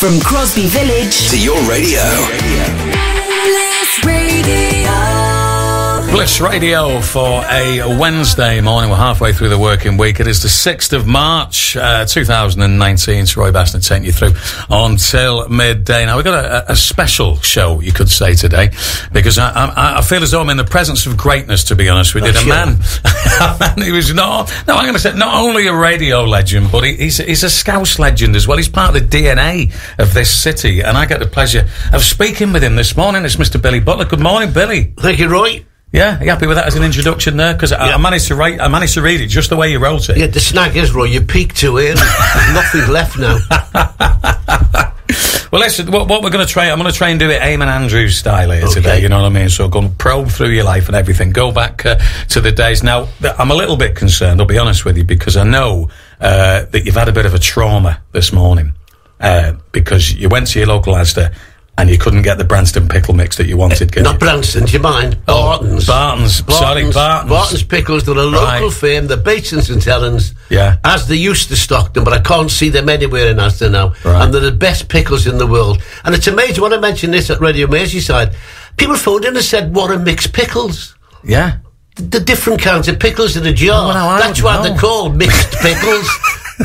From Crosby Village to your radio. Bliss Radio for a Wednesday morning. We're halfway through the working week. It is the 6th of March, uh, 2019. It's Roy Basnett taking you through until midday. Now, we've got a, a special show, you could say, today, because I, I, I feel as though I'm in the presence of greatness, to be honest with you. Oh, The man, a man who is not, no, I'm going to say, not only a radio legend, but he, he's, he's a Scouse legend as well. He's part of the DNA of this city, and I get the pleasure of speaking with him this morning. It's Mr. Billy Butler. Good morning, Billy. Thank you, Roy. Yeah, happy with that as an introduction there? Because I, I managed to write, I managed to read it just the way you wrote it. Yeah, the snag is, Roy, you peaked too early. There's nothing left now. Well, listen, what, what we're going to try, I'm going to try and do it Eamon Andrews style here today. You know what I mean? So go and probe through your life and everything. Go back uh, to the days. Now, I'm a little bit concerned. I'll be honest with you because I know uh, that you've had a bit of a trauma this morning uh, because you went to your local Asda and you couldn't get the Branston pickle mix that you wanted. could Not you? Branston, do you mind? Oh, Barton's. Barton's. Sorry, Barton's. Barton's Pickles, they're a local Right. firm, they're based in St Helens. Yeah. As they used to stock them, but I can't see them anywhere in Asda now. Right. And they're the best pickles in the world. And it's amazing, when I mentioned this at Radio Merseyside, people phoned in and said, what are mixed pickles? Yeah. The different kinds of pickles in a jar. Well, That's why they're called mixed pickles.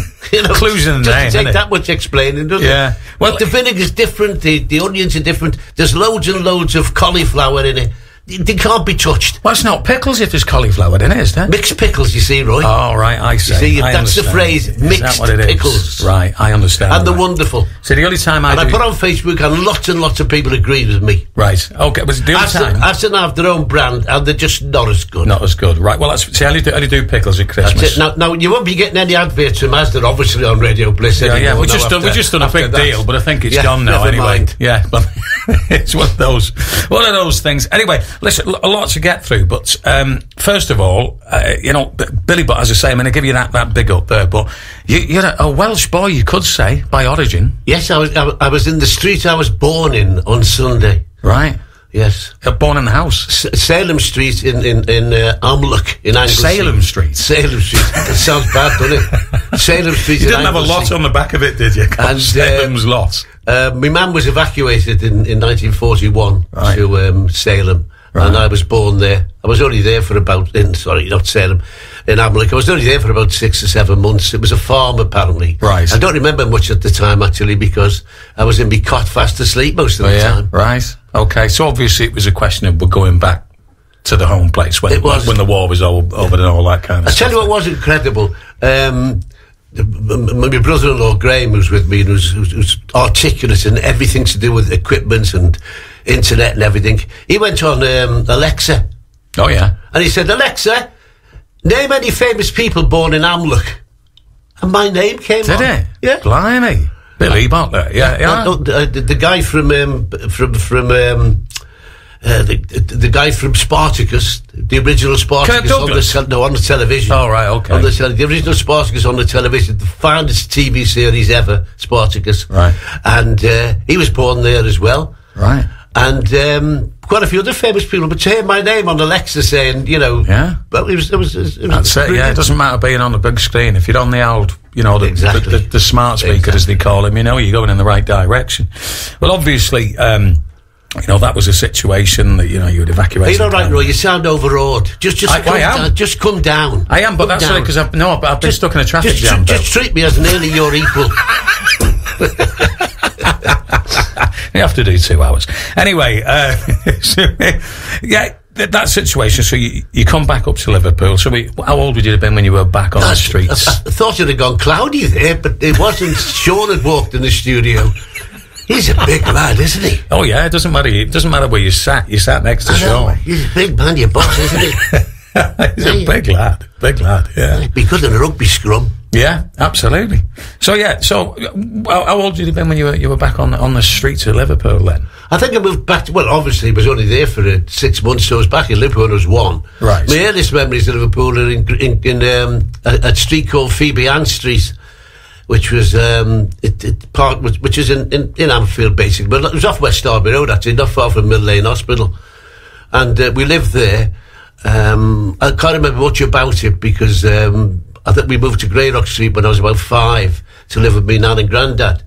you know, Clues in the doesn't name, take that much explaining, does Yeah. it? Well- Well, the vinegar's different. The the onions are different. There's loads and loads of cauliflower in it. They, they can't be touched. Well, it's not pickles if there's cauliflower in it, is there? Mixed pickles, you see, Roy. Oh, right, I see. see, I that's the understand. phrase, Is mixed it is? pickles. Right, I understand. and they're right. wonderful. So the only time I And I put on Facebook, and lots and lots of people agreed with me. Right, okay, but the only Asda, time... Asda have their own brand, and they're just not as good. Not as good. Right, well, that's... See, I only do, I only do pickles at Christmas. That's it. Now, now, you won't be getting any adverts from Asda, obviously, on Radio Bliss Yeah, anymore. yeah, we just done, we just done a big that. deal, but I think it's Yeah, gone now anyway. mind. Yeah, but it's one of those, one of those things. Anyway, listen, a lot to get through, but um, first of all, uh, you know, Billy, but as I say, I'm going to give you that, that big up there, but you, you're a, a Welsh boy, you could say, by origin, Yes, I was, I, was- I was in the street I was born in on Sunday. right? Yes. You're born in the house. S- Salem Street in in in uh, Amlwch in Anglesey. Salem Street. Salem Street. That sounds bad, doesn't it? Salem Street. You didn't have a lot on the back of it, did you? And, uh, Salem's lot. Uh, my mum was evacuated in, in 1941 Right. to um, Salem, Right. and I was born there. I was only there for about, in, sorry, not Salem, in Amlwch. I was only there for about six or seven months. It was a farm, apparently. Right. I don't remember much at the time, actually, because I was in my cot fast asleep most of Oh, the yeah, time. right. Okay, so obviously it was a question of we're going back to the home place when It was. when the war was all, over and all that kind of I stuff. tell you what was incredible. Um, the- m- m- my brother-in-law Graham, who's with me, and who's, who's, who's articulate in everything to do with equipment and internet and everything. He went on um, Alexa Oh yeah. and he said, "Alexa, name any famous people born in Amlwch." And my name came Did on. it? Yeah. Blimey. Billy Butler. Yeah, yeah. No, no, the, the, the guy from um, from from um, uh, the, the guy from Spartacus, the original Spartacus on the, no, on the television. Oh, right, okay. On the, the original Spartacus on the television, the finest TV series ever, Spartacus. Right. And uh, he was born there as well. Right. And um, quite a few other famous people. But to hear my name on Alexa saying, you know, Yeah. but it was it was, it was That's it. Yeah, it doesn't matter being on the big screen. If you're on the old, you know, the, Exactly. the, the, the smart speaker, as they call him, you know, you're going in the right direction. Well, obviously, um, you know, that was a situation that, you know, you would evacuate. Are you all right, Roy? You sound overawed. Just, just, I- come I am. down, just come down. I am, but Come that's because I've, no, I've, I've been Just- stuck in a traffic just, jam. Just, just treat me as nearly your equal. You have to do two hours. Anyway, uh, so, yeah, th- that situation. So you, you come back up to Liverpool. So we, how old would you have been when you were back on the streets? I thought it had gone cloudy there, but it wasn't. Sean had walked in the studio. He's a big lad, isn't he? Oh yeah, it doesn't matter. It doesn't matter where you sat. You sat next to I know. Sean. He's a big man, your boss, isn't he? He's a big lad. Big lad. Yeah. He'd be good in a rugby scrum. Yeah, absolutely. So yeah, so how, how old did you have been when you were you were back on on the streets of Liverpool then? I think I moved back. To, well, obviously, I was only there for uh, six months, so I was back in Liverpool I was one. Right. My earliest memories of Liverpool are in, in, in um, a, a street called Phoebe Ann Street, which was um, it, it part which, which is in, in, in Anfield, basically. But it was off West Derby Road, actually, not far from Mill Lane Hospital. And uh, we lived there. Um, I can't remember much about it because um, I think we moved to Greyrock Street when I was about five to live with me nan and granddad.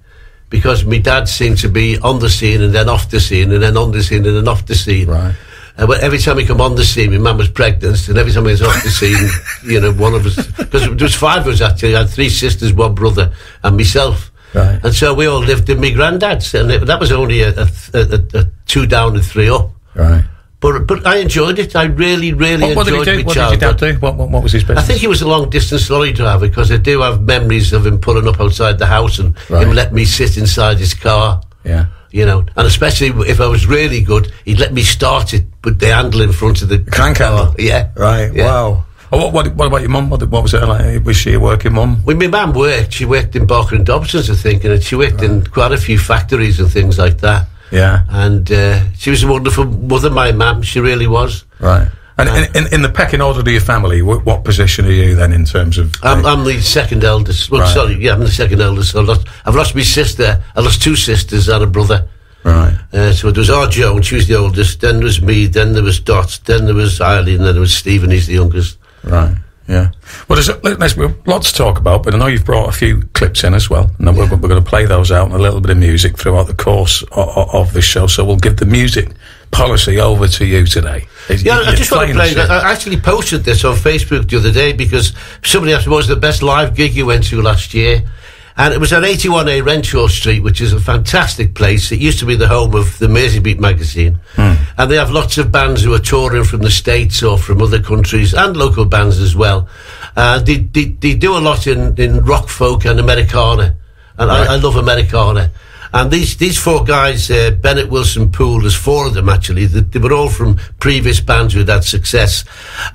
because my dad seemed to be on the scene and then off the scene and then on the scene and then off the scene. Right. Uh, but every time he come on the scene, my mum was pregnant, and every time he was off the scene, you know, one of us, because there was five of us actually, I had three sisters, one brother, and myself. Right. And so we all lived in my granddad's, and it, that was only a, a, a, a two down and three up. Right. But but I enjoyed it. I really, really What, what did he enjoyed do? What did your dad do? What, what, what was his business? I think he was a long distance lorry driver because I do have memories of him pulling up outside the house and Right. him letting me sit inside his car. Yeah. You know, and especially if I was really good, he'd let me start it, with the handle in front of the Crank car. handle? Yeah, Right. Yeah. Wow. Oh, what, what, what about your mum? What, what was it like? Was she a working mum? When my mum worked, she worked in Barker and Dobson's, I think, and she worked in quite a few factories and things like that. Yeah. And uh, she was a wonderful mother, my mum. She really was. Right. And in, in, in the pecking order of your family, what, what position are you then in terms of? I'm, I'm the second eldest. Well, Right. sorry, yeah, I'm the second eldest. I lost, I've lost my sister. I lost two sisters and a brother. right. Uh, so it was our Joan, she was the oldest. Then there was me. Then there was Dot. Then there was Eileen. Then there was Stephen. He's the youngest. Right. Yeah. Well, there's, there's lots to talk about, but I know you've brought a few clips in as well. And we're, we're going to play those out and a little bit of music throughout the course of, of this show. So we'll give the music policy over to you today. Yeah, I just want to play. I actually posted this on Facebook the other day because somebody asked me what was the best live gig you went to last year. And it was at 81A Renshaw Street, which is a fantastic place. It used to be the home of the Merseybeat magazine. And they have lots of bands who are touring from the States or from other countries and local bands as well. Uh, they, they, they do a lot in, in rock, folk, and Americana. And I, I love Americana. And these, these four guys, uh, Bennett, Wilson, Poole, there's four of them actually. They, they were all from previous bands who had had success.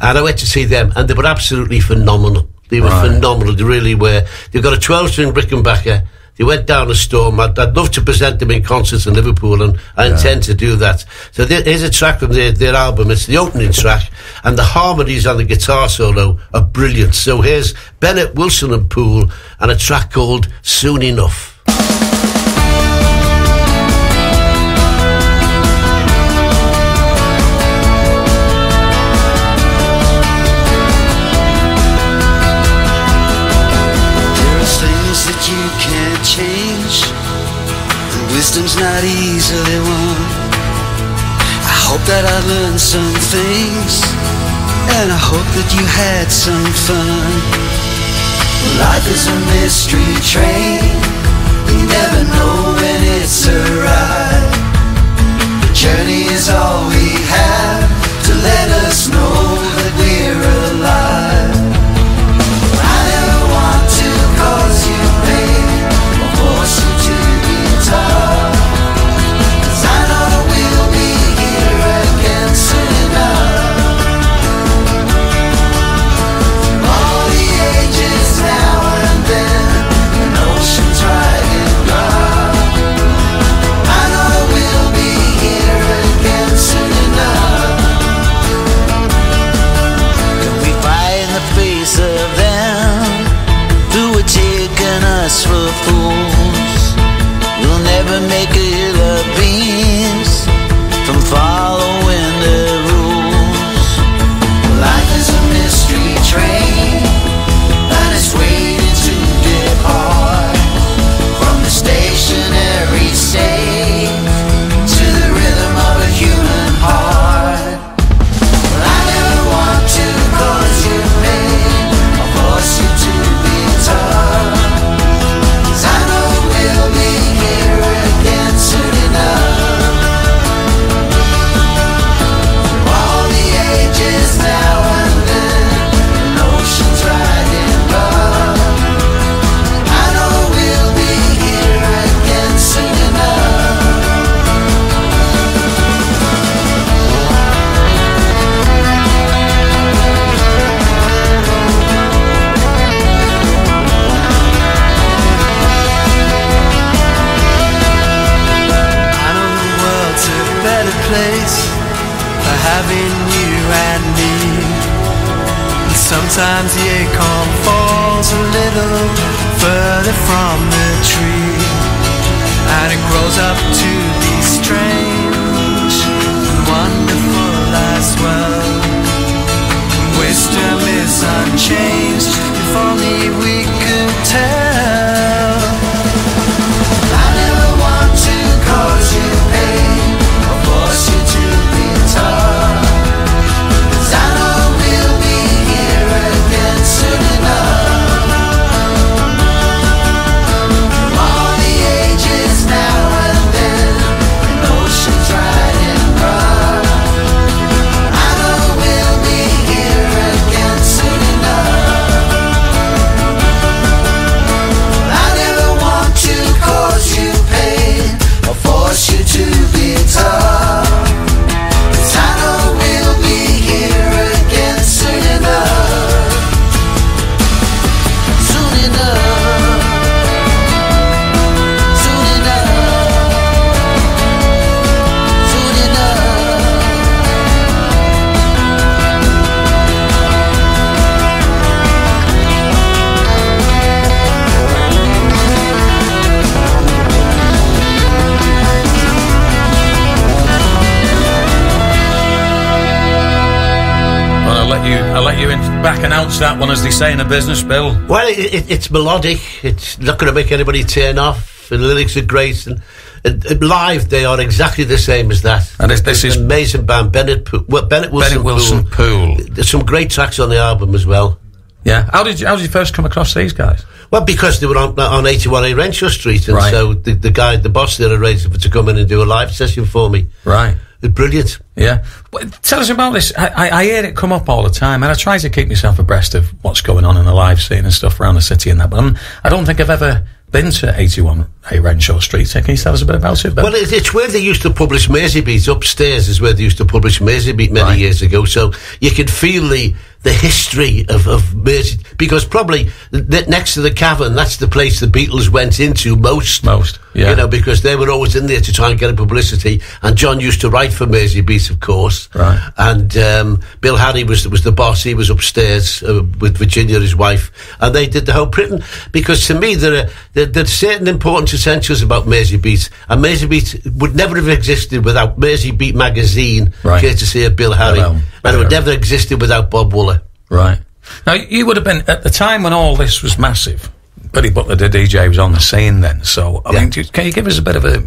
And I went to see them, and they were absolutely phenomenal. They were Right. phenomenal. They really were. They've got a 12 string Rickenbacker. They went down a storm. I'd, I'd love to present them in concerts in Liverpool, and I intend to do that. So there, here's a track from their, their album. It's the opening track, and the harmonies on the guitar solo are brilliant. So here's Bennett, Wilson, and Poole, and a track called Soon Enough. Wisdom's not easily won. I hope that I learned some things, and I hope that you had some fun. Life is a mystery train, you never know when it's arrived. The journey is all we have to let us know as they say in a business, Bill? Well, it, it, it's melodic. It's not going to make anybody turn off. And the lyrics are great. And, and, and live, they are exactly the same as that. And this- is- an amazing band. Bennett, well, Bennett Wilson, Bennett Wilson Poole. Poole. There's some great tracks on the album as well. Yeah. How did you, how did you first come across these guys? Well, because they were on, uh, on 81A Renshaw Street, and Right. so the, the guy, the boss there, arranged for to come in and do a live session for me. Right. It's brilliant. Yeah. Well, tell us about this. I, I, hear it come up all the time, and I try to keep myself abreast of what's going on in the live scene and stuff around the city and that. But I'm, I don't think I've ever been to 81 A Renshaw Street. So can you tell us a bit about it? Well, it, it's where they used to publish Mersey Beats. Upstairs is where they used to publish Mersey Beat many Right. years ago. So you can feel the the history of, of Mersey because probably th- next to the cavern, that's the place the Beatles went into most. Most, yeah. You know, because they were always in there to try and get a publicity. And John used to write for Mersey Beats, of course. Right. And um, Bill Harry was was the boss. He was upstairs uh, with Virginia, his wife, and they did the whole Britain. Because to me, there are there, there's certain important essentials about Mersey Beat, and Mersey Beat would never have existed without Mersey Beat magazine, Right. courtesy of Bill Harry, Well, and it would never have existed without Bob Wooler. Right. Now, you would have been, at the time when all this was massive, Billy Butler, the DJ, was on the scene then. So, I Yeah. mean, do- can you give us a bit of a,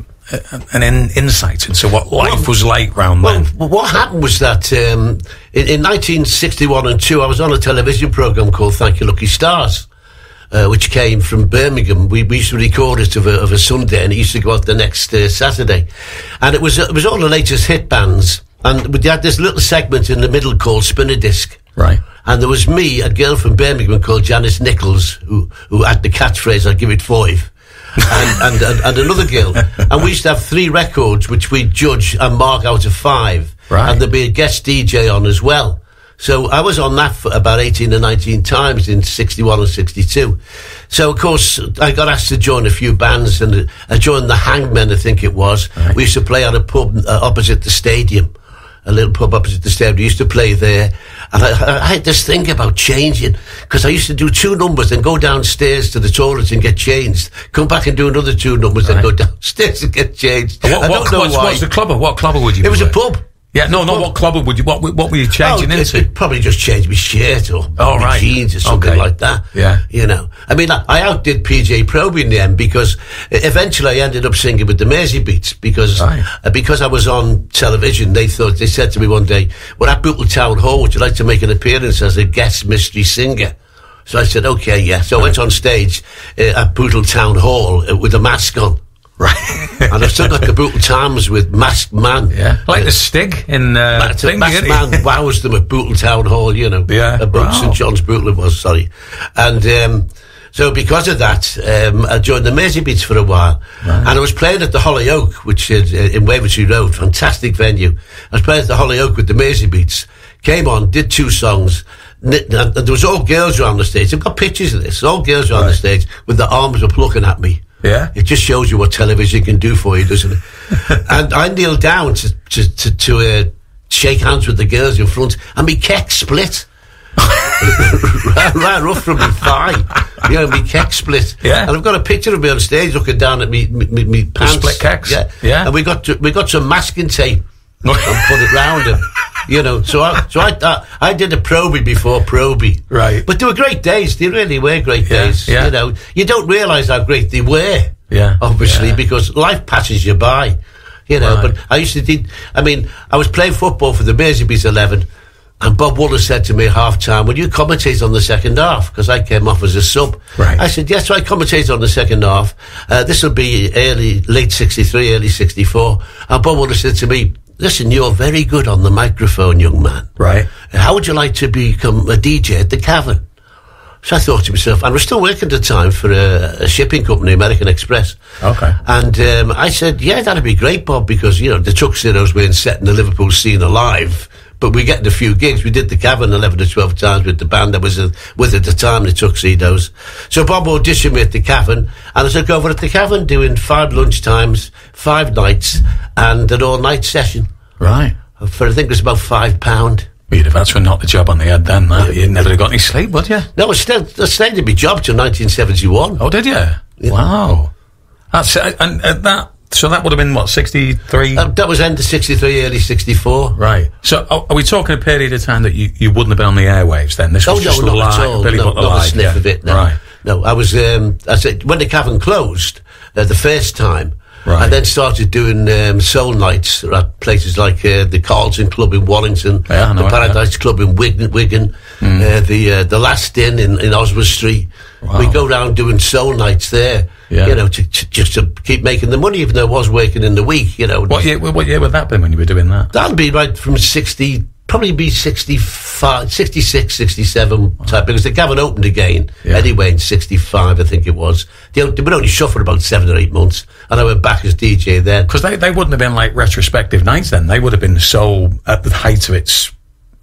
an in, insight into what life was like round Well, then? what happened was that um, in, in 1961 and 2, I was on a television program called Thank Your Lucky Stars, uh, which came from Birmingham. We, we used to record it of a, of a Sunday, and it used to go out the next uh, Saturday. And it was, it was all the latest hit bands. And we had this little segment in the middle called Spin-A-Disc. Right. And there was me, a girl from Birmingham called Janice Nicholls, who, who had the catchphrase, I'd give it five. and, and, and, and another girl. And we used to have three records, which we'd judge and mark out of five. Right. And there'd be a guest DJ on as well. So I was on that for about 18 or 19 times in 61 and 62. So, of course, I got asked to join a few bands, and I joined the Hangmen, I think it was. We used to play at a pub uh, opposite the stadium a little pub opposite the stadium. We used to play there. And I, I, I had this thing about changing because I used to do two numbers and go downstairs to the toilet and get changed. Come back and do another two numbers and go downstairs and get changed. What, I what, don't know what's, why. what's the clubber? What clubber would you it was a pub. Yeah, no, no. What club would you? What, what were you changing Oh, it- into? probably just change my shirt or Oh, my right. jeans or something Okay. like that. Yeah. You know, I mean, I, outdid PJ Proby in the end because eventually I ended up singing with the Mersey Beats because Right. uh, because I was on television. They thought they said to me one day, "We're at Bootle Town Hall. Would you like to make an appearance as a guest mystery singer?" So I said, "Okay, yeah." So I went on stage uh, at Bootle Town Hall uh, with a mask on. Right. And I've still got the Bootle Times with Masked Man. yeah. Like the Stig in uh, thing, Matt Man wows them at Bootle Town Hall, you know. Yeah, At wow. St John's Bootle it was, sorry. And um, so because of that, um, I joined the Mersey Beats for a while. And I was playing at the Holyoake, which is uh, in Wavertree Road, fantastic venue. I was playing at the Holyoake with the Mersey Beats. Came on, did two songs. And there was all girls around the stage. I've got pictures of this. All girls around the stage with their arms up looking at me. Yeah. It just shows you what television can do for you, doesn't it? and I kneeled down to to to, to uh, shake hands with the girls in front, and me keck split. right, right rough from me thigh. You know, me keck split. Yeah. And I've got a picture of me on stage looking down at me me, me, me pants. split? Yeah. Yeah. And we got to, we got some masking tape and put it round him. You know, so I so I I, I did a proby before proby. Right. But they were great days. They really were great Yeah, days. yeah. You know, you don't realise how great they were. Yeah, Obviously, yeah. because life passes you by. You know, Right. but I used to did. I mean, I was playing football for the Mersey Beats eleven, and Bob Wooler said to me half time, "Will you commentate on the second half?" Because I came off as a sub. Right. I said, "Yes, I commentate on the second half. Uh, this will be early, late '63, early '64." And Bob Wooler said to me. Listen, you're very good on the microphone, young man. Right. How would you like to become a DJ at the Cavern? So I thought to myself, and I was still working at the time for a, a shipping company, American Express. Okay. And um, I said, yeah, that'd be great, Bob, because, you know, the Tuxedos weren't setting the Liverpool scene alive. But we getting a few gigs. We did the Cavern 11 to 12 times with the band that was with at the time, the Tuxedos. So Bob auditioned me at the Cavern, and I took over at the Cavern doing five lunchtimes, five nights, and an all-night session Right. for, I think it was about five pound. You'd have had to knock the job on the head then, that. You'd never have got any sleep, would you? No, I stayed, I stayed in my job till 1971. Oh, did you? Wow. That's uh, and at that So that would have been what sixty three. Uh, that was end of 63, early 64. Right. So are, are we talking a period of time that you, you wouldn't have been on the airwaves then? This Oh was no, just not live, at all. Billy no, not a sniff yeah. of it. No, Right. no. I was. Um, I said when the cavern closed uh, the first time. I Right. then started doing um, soul nights at places like uh, the Carlton Club in Warrington, Yeah, the Paradise Club in Wigan, Wigan uh, the uh, the Last Inn in, in Oswald Street. Wow. We go round doing soul nights there, Yeah. you know, to, to, just to keep making the money, even though I was working in the week, you know. What year? What year would that been when you were doing that? That'd be right from 60, probably be 65, 66, 67 type, because the Cavern opened again Yeah. anyway in 65, I think it was. They, they would only shut for about seven or eight months, and I went back as DJ then. Because they, they wouldn't have been like retrospective nights then. They would have been so at the height of its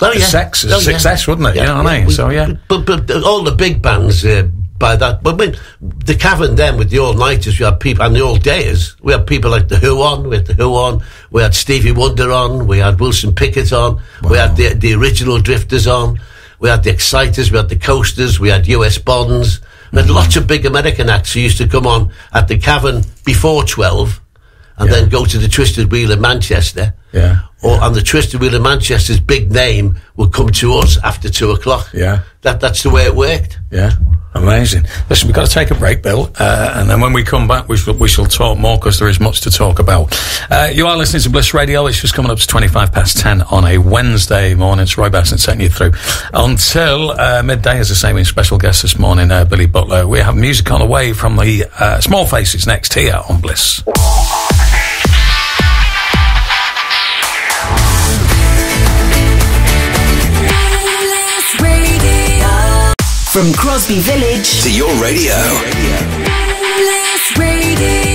Oh, yeah. sex, Oh, yeah. success, wouldn't it? you know what I mean? so yeah. But, but all the big bands uh, by that, but when the Cavern then with the all nighters, we had people and the all dayers. We had people like the Who on, we had the Who on, we had Stevie Wonder on, we had Wilson Pickett on, we had the the original Drifters on, we had the Exciters, we had the Coasters, we had US Bonds. We Mm-hmm. had lots of big American acts who used to come on at the Cavern before twelve, and Yeah. then go to the Twisted Wheel in Manchester. Yeah. Or and the Twisted Wheel in Manchester's big name would come to us after two o'clock. Yeah. That that's the way it worked. Yeah, amazing. Listen, we've got to take a break, Bill, uh, and then when we come back, we shall, we shall talk more because there is much to talk about. Uh, you are listening to Bliss Radio. It's just coming up to 25 past 10 on a Wednesday morning. It's Roy Basnett setting you through until uh, midday, as I say, with special guest this morning, uh, Billy Butler. We have music on the way from the uh, Small Faces next here on. Bliss From Crosby Village To your radio. Radio.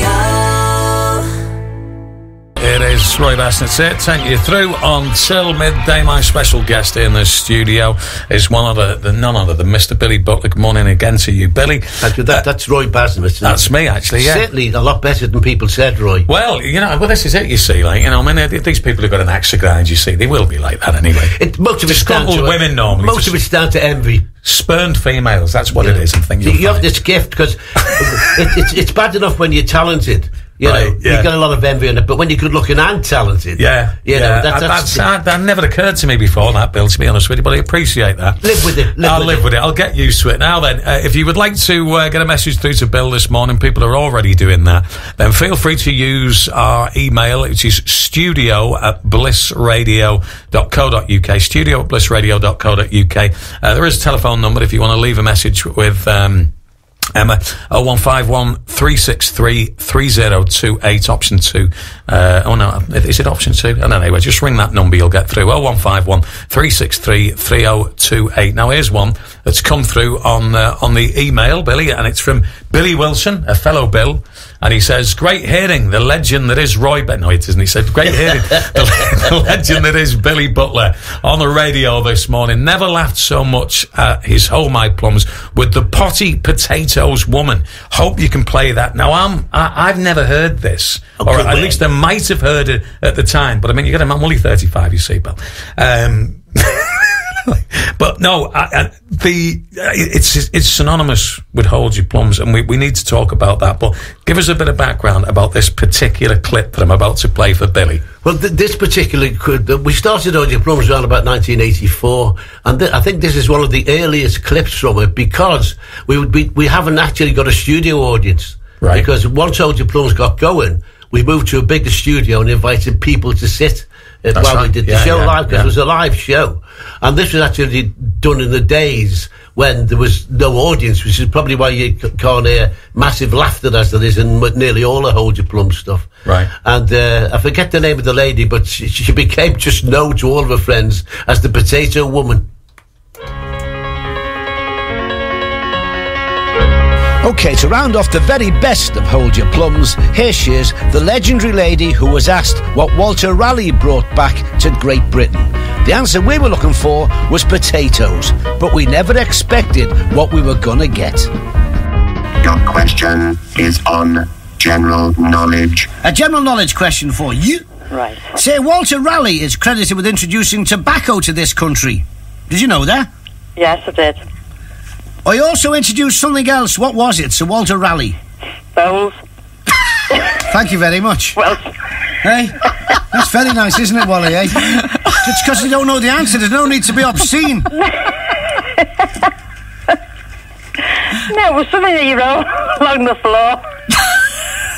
It is Roy Basnett's it. Take you through until midday. My special guest in the studio is one other, the none other than Mr. Billy Butler. Good morning again to you, Billy. Thank you. That, that's Roy Basnett. That's me, actually. Yeah. Certainly a lot better than people said, Roy. Well, you know, well, this is it. You see, like you know, I mean, uh, these people who've got an axe to grind, you see, they will be like that anyway. It, most of it's down to women normally. Most just of it's down to envy. spurned females. That's what it is. I think You, have this gift because it, it's, it's bad enough when you're talented. You Right, know, yeah. you've got a lot of envy on it, but when you're good looking and talented, Yeah, you yeah. that, that's, that's, that never occurred to me before, that Bill. To be honest with you, but I appreciate that. Live with it, live I'll with live it. with it. I'll get used to it. Now then, uh, if you would like to uh, get a message through to Bill this morning, people are already doing that. Then feel free to use our email, which is studio at blissradio.co.uk. Studio at blissradio.co.uk. Uh, there is a telephone number if you want to leave a message with. Um, Emma, 0151 363 3028, option 2. Uh, oh no, is it option 2? i don't anyway, just ring that number, you'll get through. 0151 363 3028. Now, here's one that's come through on, uh, on the email, Billy, and it's from Billy Wilson, a fellow Bill. And he says, Great hearing, the legend that is Roy. But no, it isn't. He said, Great hearing, the, the legend that is Billy Butler on the radio this morning. Never laughed so much at his home eye plums with the potty potatoes woman. Hope you can play that. Now, I'm, I, I've never heard this, or at least I might have heard it at the time. But I mean, you got I'm only 35, you see, Bill. Um, but no, I, I, the it's it's synonymous with hold your plums, and we, we need to talk about that. But give us a bit of background about this particular clip that I'm about to play for Billy. Well, th- this particular clip, we started on your plums around about 1984, and th- I think this is one of the earliest clips from it because we would be, we haven't actually got a studio audience, Right. Because once Old Your Plums got going, we moved to a bigger studio and invited people to sit. That's while we did the Yeah, show yeah, live because yeah. it was a live show, and this was actually done in the days when there was no audience, which is probably why you can't hear massive laughter as there is in nearly all the Hold Your Plum stuff. Right. And uh, I forget the name of the lady, but she, she became just known to all of her friends as the Potato Woman. Okay, to round off the very best of Hold Your Plums, here she is, the legendary lady who was asked what Walter Raleigh brought back to Great Britain. The answer we were looking for was potatoes, but we never expected what we were gonna get. Your question is on general knowledge. A general knowledge question for you. Right. Say, Walter Raleigh is credited with introducing tobacco to this country. Did you know that? Yes, I did. I also introduced something else. What was it, Sir Walter Raleigh? Bowls. Thank you very much. Well, Hey, that's very nice, isn't it, Wally? Eh? Just because you don't know the answer, there's no need to be obscene. no, it was something that you wrote along the floor.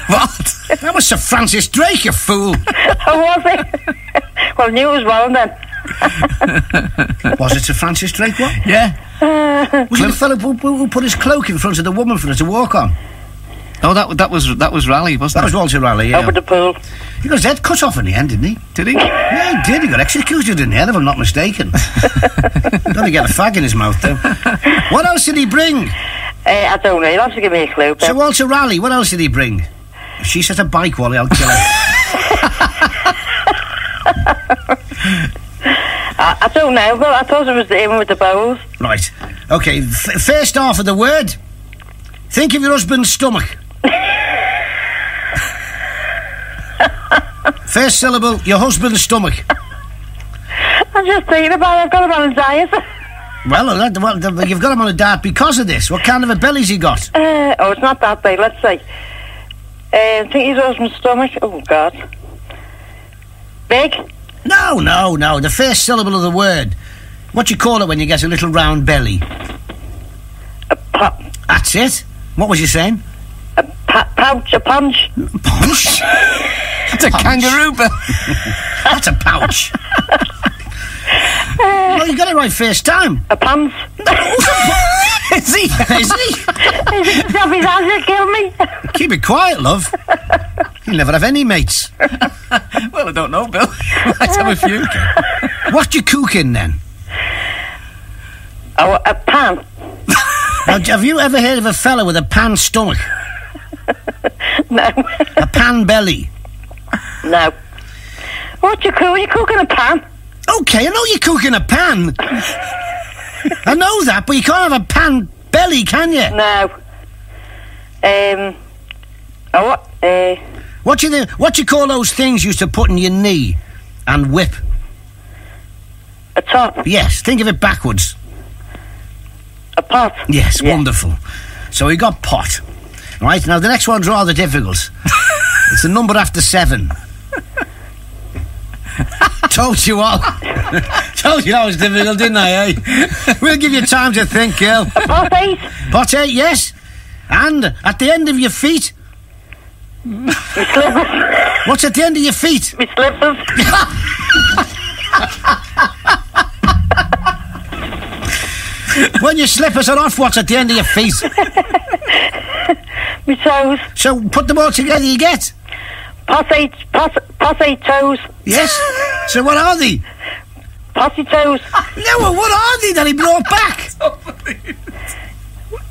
What? That was Sir Francis Drake, you fool. How was it? well, I knew it was wrong then. Was it a Francis Drake? What? Yeah. Was it the fellow who, who who put his cloak in front of the woman for her to walk on? Oh, that that was that was Raleigh, wasn't That was? Walter Raleigh, yeah. Over the pool. He got his head cut off in the end, didn't he? Did he? Yeah, he did. He got executed in the end, if I'm not mistaken. Gonna get a fag in his mouth, though. What else did he bring? Uh, I don't know. You'll have to give me a clue. Sir Bill. Walter Raleigh, what else did he bring? If she says a bike, Wally, I'll kill her. I, I don't know. Well, I thought it was the in with the bowels. right. Okay, f- first half of the word. Think of your husband's stomach. First syllable, your husband's stomach. I'm just thinking about it. I've got him on anxiety. Well, uh, well, you've got him on a dart because of this. What kind of a belly's he got? Uh, oh, it's not that big. Let's see. Uh, I think his husband's stomach. Oh, God. Big? No, no, no. The first syllable of the word. What you call it when you get a little round belly? A pop. That's it. What was you saying? A pouch. A punch. Punch. It's a kangaroo bill. That's a pouch. well, you got it right first time. A pants. Is he? Is he? Is it stuff his hands that kill me? Keep it quiet, love. You'll never have any mates. well, I don't know, Bill. Might have a few. What you cooking then? Oh, a pan. Now, have you ever heard of a fella with a pan stomach? No. A pan belly? no. What you cook? You cooking a pan? Okay, I know you're cooking a pan. I know that, but you can't have a pan belly, can you? No. Um. Oh, what? Uh, What you what you call those things you used to put in your knee and whip? a top. Yes, think of it backwards. A pot. Yes, Yeah. wonderful. So we got pot. Right, now the next one's rather difficult. it's the number after seven. Told you all. Told you that was difficult, didn't I, eh? we'll give you time to think, girl. A pot eight. Pot eight, yes. And at the end of your feet. My slippers. What's at the end of your feet? My slippers. When your slippers are off, what's at the end of your feet? My toes. So put them all together, you get. Pot eight. Pot, pot toes. Yes? So what are they? Potty toes. No, well, what are they that he brought back?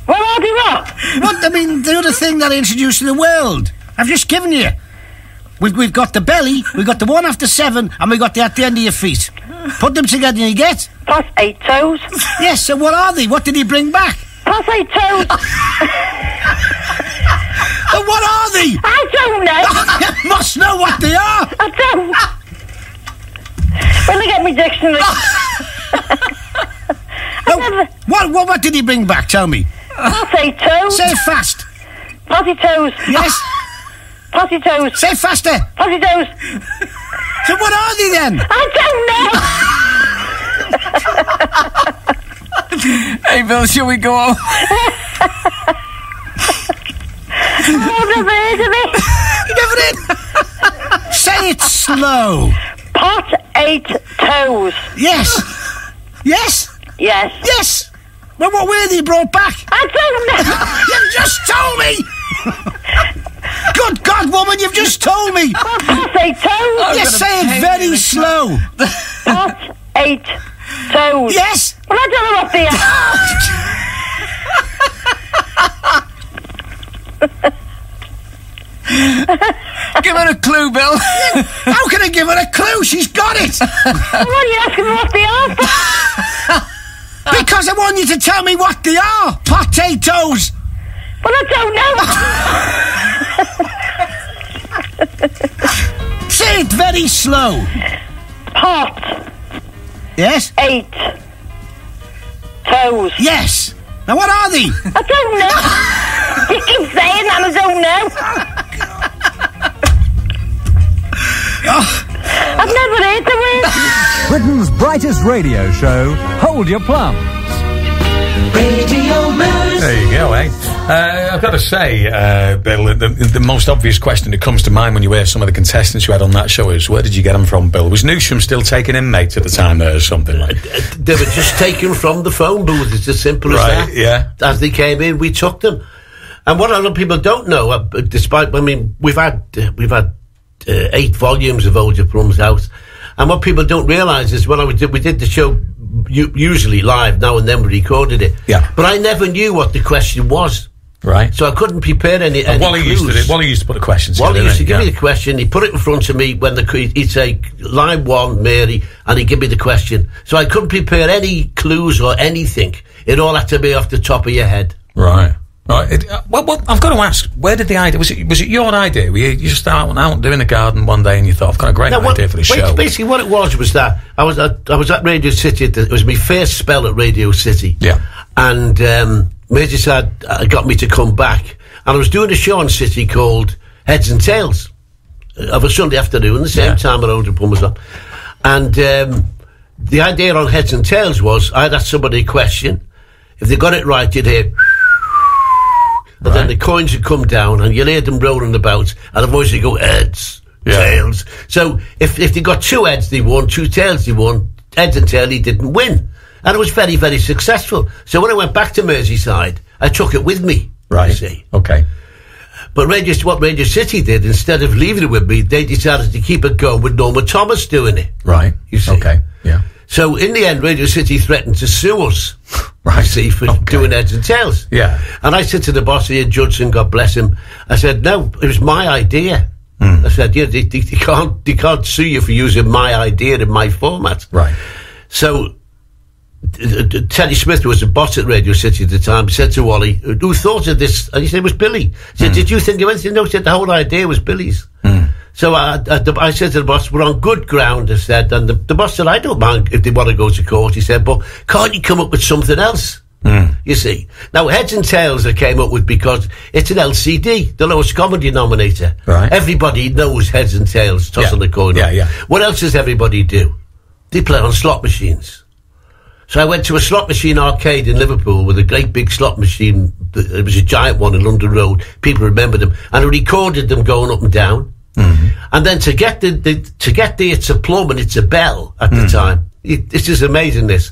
What are they what? What, I mean, the other thing that I introduced to the world. I've just given you. We've, we've got the belly, we've got the one after seven, and we've got the at the end of your feet. Put them together and you get. Eight toes. Yes, so what are they? What did he bring back? Eight toes. And what are they? I don't know. you must know what they are. I don't. When I get my dictionary. No, what, what, what did he bring back? Tell me. Pot eight toes. Say it fast. Potty toes. Yes? Potty toes. Say faster. Potty toes. So what are they then? I don't know. Hey, Bill, shall we go on? I've never heard of it. You never did. Say it slow. Pot eight toes. Yes. Yes. Yes. Yes. Well, what were they brought back? I don't know. You've just told me. Good God, woman, you've just told me. Pot eight toes. Yes, say it very slow. Pot eight toes. Yes. Well, I don't know what they are. Give her a clue, Bill. How can I give her a clue? She's got it. What are you asking me what they are? Because I want you to tell me what they are. Potatoes. Well, I don't know. Say it very slow. Pot. Yes? Eight. Toes. Yes. Now, what are they? I don't know. you keep saying that, I don't know. Oh. I've never heard the word. Britain's brightest radio show, Hold Your Plums. Radio Mersey. There you go, eh? Uh, I've got to say, uh, Bill, the, the most obvious question that comes to mind when you hear some of the contestants you had on that show is, where did you get them from, Bill? Was Newsham still taking inmates at the time there or something like that. They were just taken from the phone booth. It's as simple as that. yeah. As they came in, we took them. And what a lot of people don't know, uh, despite, I mean, we've had uh, we've had uh, eight volumes of Old Your Plums out, and what people don't realise is when I did, we did the show u- usually live. Now and then we recorded it. Yeah. But I never knew what the question was, Right. so I couldn't prepare any. Any Wally used to clues. do, Wally used to put the questions Wally used to give he? me the question. He put it in front of me when the he'd say line one, Mary, and he'd give me the question. So I couldn't prepare any clues or anything. It all had to be off the top of your head. Right. Right. It, uh, well, well, I've got to ask, where did the idea, was it, was it your idea? Were you, you just out, out doing the garden one day and you thought, I've got a great Now, what- idea for the show? Basically, what it was was that I was at, I was at Radio City. At the, it was my first spell at Radio City. Yeah. And um, Major said uh, got me to come back, and I was doing a show on City called Heads and Tails uh, of a Sunday afternoon, the same Yeah. time Old Pum was on. And um, the idea on Heads and Tails was I'd ask somebody a question. If they got it right, you'd hear. And then the coins would come down, and you'd hear them rolling about, and the voice would go heads, Yeah. tails. So if if they got two heads, they won. Two tails, they won. Heads and tail, he didn't win, and it was very very successful. So when I went back to Merseyside, I took it with me. right. You see. Okay. But Radio, what Radio City did, instead of leaving it with me, they decided to keep it going with Norma Thomas doing it. Right. You see. Okay. Yeah. So in the end, Radio City threatened to sue us. Right. See, for Okay. doing heads and tails. Yeah. And I said to the boss here, Judson, God bless him, I said, no, it was my idea. Hmm. I said, yeah, they, they, they can't, they can't sue you for using my idea in my format. Right. So, Terry Smith was the boss at Radio City at the time. Said to Wally, "Who thought of this?" And he said, "It was Billy." He said, "Did you think of anything?" No, he said the whole idea was Billy's. So I, I, the- I said to the boss, "We're on good ground." I said, and the, the boss said, "I don't mind if they want to go to court." He said, "But can't you come up with something else?" Hmm. You see, now heads and tails I came up with because it's an LCD, the lowest common denominator. Right. Everybody knows heads and tails, toss Yeah. the coin. Yeah, yeah. What else does everybody do? They play on slot machines. So I went to a slot machine arcade in Liverpool with a great big slot machine. It was a giant one in London Road. People remember them, and I recorded them going up and down. Mm-hmm. And then to get the, the to get the it's a plum and it's a bell at the mm. time. It, this is amazing. This,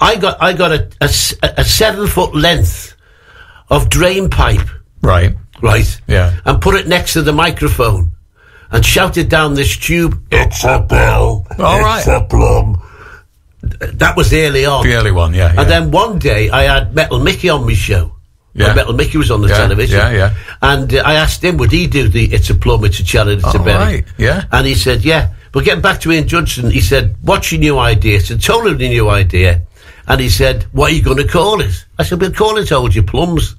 I got I got a, a a seven foot length of drain pipe Right. right? Yeah. And put it next to the microphone and shouted down this tube, It's a bell. All it's right. a plum. That was the early on. The early one, yeah. yeah. And then one day I had Metal Mickey on my show. Yeah. Metal Mickey was on the Yeah, television. yeah, yeah. And uh, I asked him, would he do the It's a Plum, It's a Challenge, It's a Oh, Berry? right, yeah. And he said, yeah. But getting back to Ian Judson, he said, what's your new idea? I said, told him the new idea. And he said, what are you going to call it? I said, we'll call it Hold Your Plums.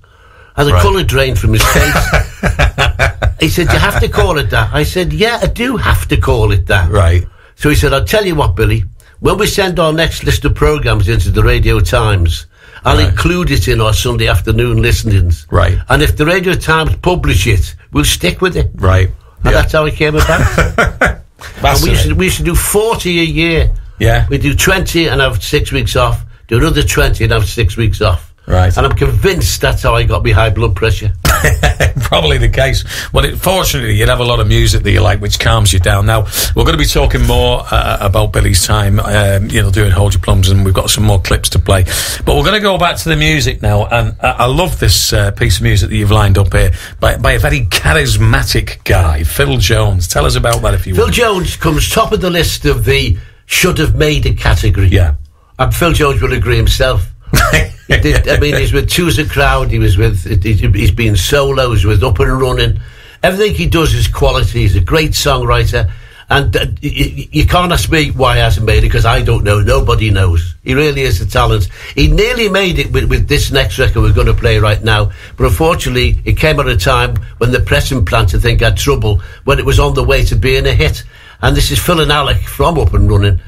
And the Right. colour drained from his face. he said, you have to call it that. I said, yeah, I do have to call it that. Right. So he said, I'll tell you what, Billy, when we send our next list of programmes into the Radio Times, I'll Right. include it in our Sunday afternoon listenings. Right. And if the Radio Times publish it, we'll stick with it. Right. And Yeah. that's how it came about. and we used, to, we used to do 40 a year. Yeah. We do 20 and have six weeks off, do another 20 and have six weeks off. Right. And I'm convinced that's how I got my high blood pressure. Probably the case. Well, it, fortunately, you'd have a lot of music that you like, which calms you down. Now, we're going to be talking more uh, about Billy's time, um, you know, doing Hold Your Plums, and we've got some more clips to play. But we're going to go back to the music now, and I, I love this uh, piece of music that you've lined up here by, by a very charismatic guy, Phil Jones. Tell us about that if you Phil. Jones comes top of the list of the should have made a category. Yeah. And Phil Jones will agree himself. I mean, he's with Choose a Crowd, he was with, he- he's been solo, he's with Up and Running. Everything he does is quality. He's a great songwriter. And uh, y- y- you can't ask me why he hasn't made it because I don't know. Nobody knows. He really is a talent. He nearly made it with, with this next record we're going to play right now. But unfortunately, it came at a time when the pressing plant, I think, had trouble when it was on the way to being a hit. And this is Phil and Alec from Up and Running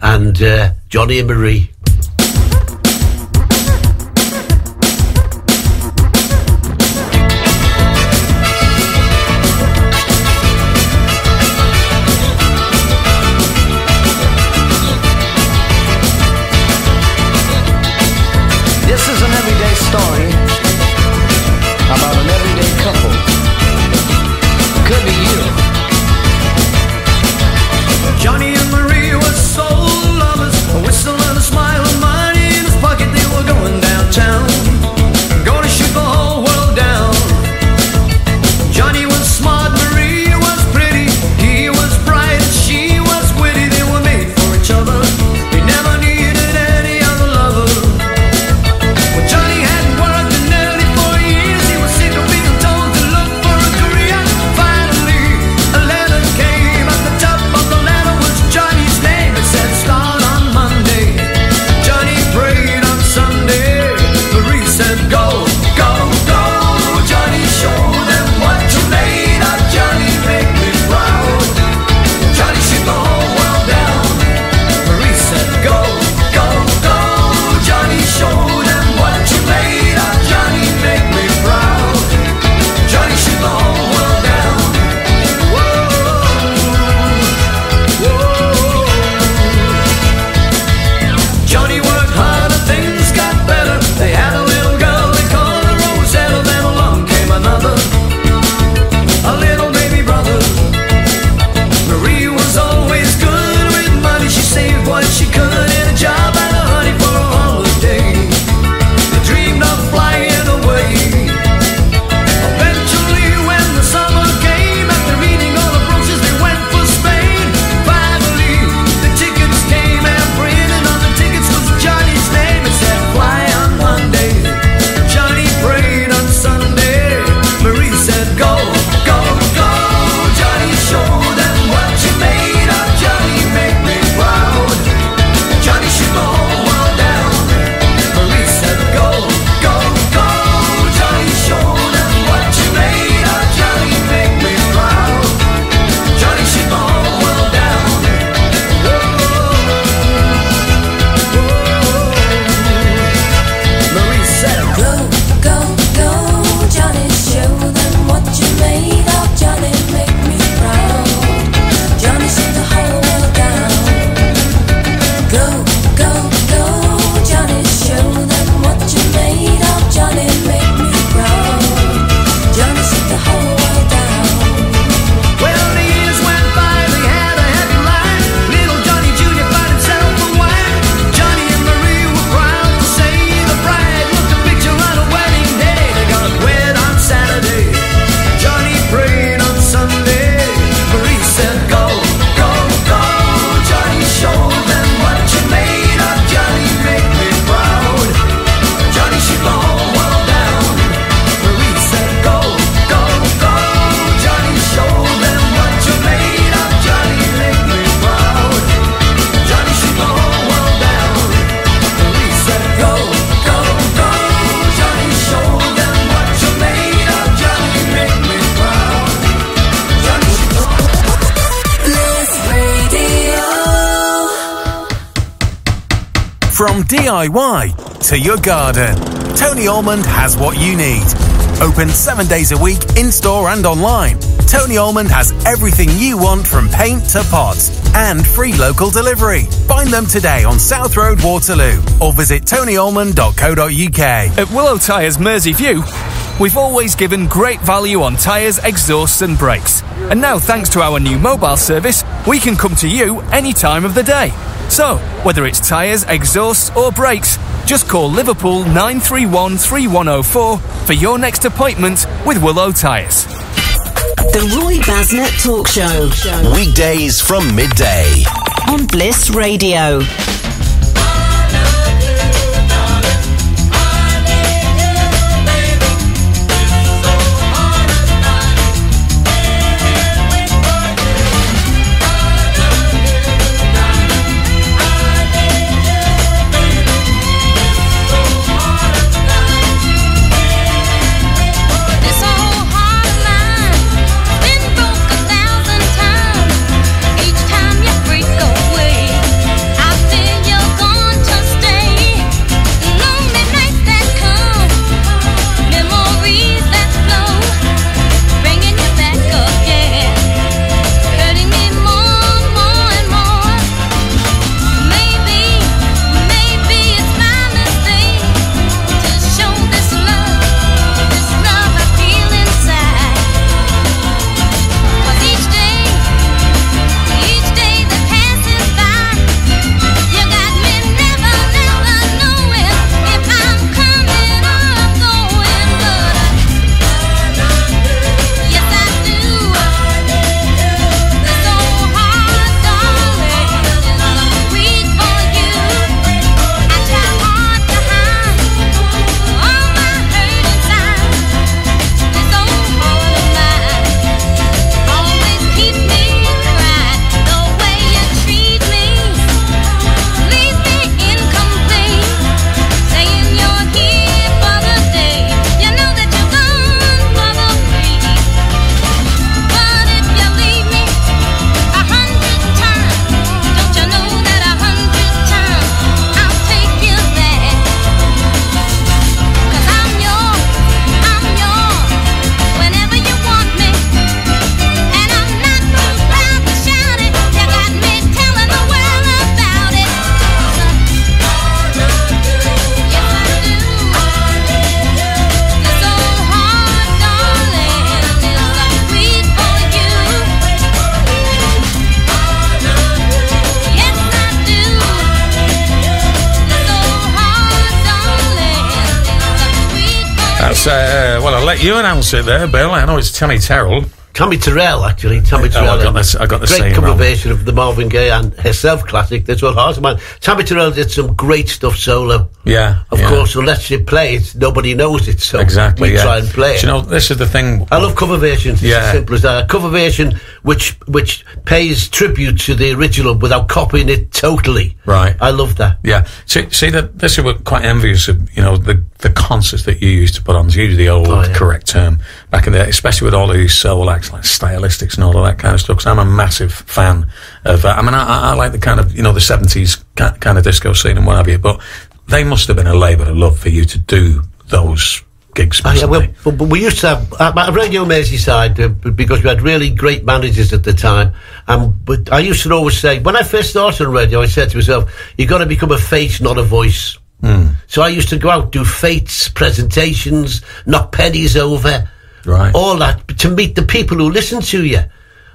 and uh, Johnny and Marie. From DIY to your garden, Tony Almond has what you need. Open seven days a week in store and online. Tony Almond has everything you want from paint to pots and free local delivery. Find them today on South Road, Waterloo or visit tonyalmond.co.uk. At Willow Tyres Merseyview, we've always given great value on tyres, exhausts, and brakes. And now, thanks to our new mobile service, we can come to you any time of the day. So, whether it's tyres, exhausts, or brakes, just call Liverpool 931 3104 for your next appointment with Willow Tyres. The Roy Basnett Talk Show. Weekdays from midday. On Bliss Radio. That's, uh, well, I'll let you announce it there, Bill. I know it's Tammy Terrell. Tommy Terrell, actually. Tommy Oh, Terrell. I got this- I got the Great cover of the Marvin Gaye and herself classic. That's what Heart of Mine. Tommy Terrell did some great stuff solo. Yeah. Of yeah. course, unless you play it, nobody knows it. So Exactly. we yeah. try and play it. Do you know, this is the thing. I love cover versions. It's Yeah. as simple as that. A cover version which which pays tribute to the original without copying it totally. Right. I love that. Yeah. See, see that this is what quite envious of, you know, the, the concerts that you used to put on. It's usually the old Oh, yeah. correct term back in the, especially with all these soul acts like stylistics and all of that kind of stuff. 'cause I'm a massive fan of, uh, I mean, I, I like the kind of, you know, the 70s kind of disco scene and what have you, but they must have been a labour of love for you to do those gigs. Oh, yeah, well, but, we used to have at, Radio Merseyside uh, because we had really great managers at the time. And but I used to always say when I first started on radio, I said to myself, "You got to become a face, not a voice." So I used to go out, do fetes, presentations, knock pennies over, right? All that to meet the people who listen to you.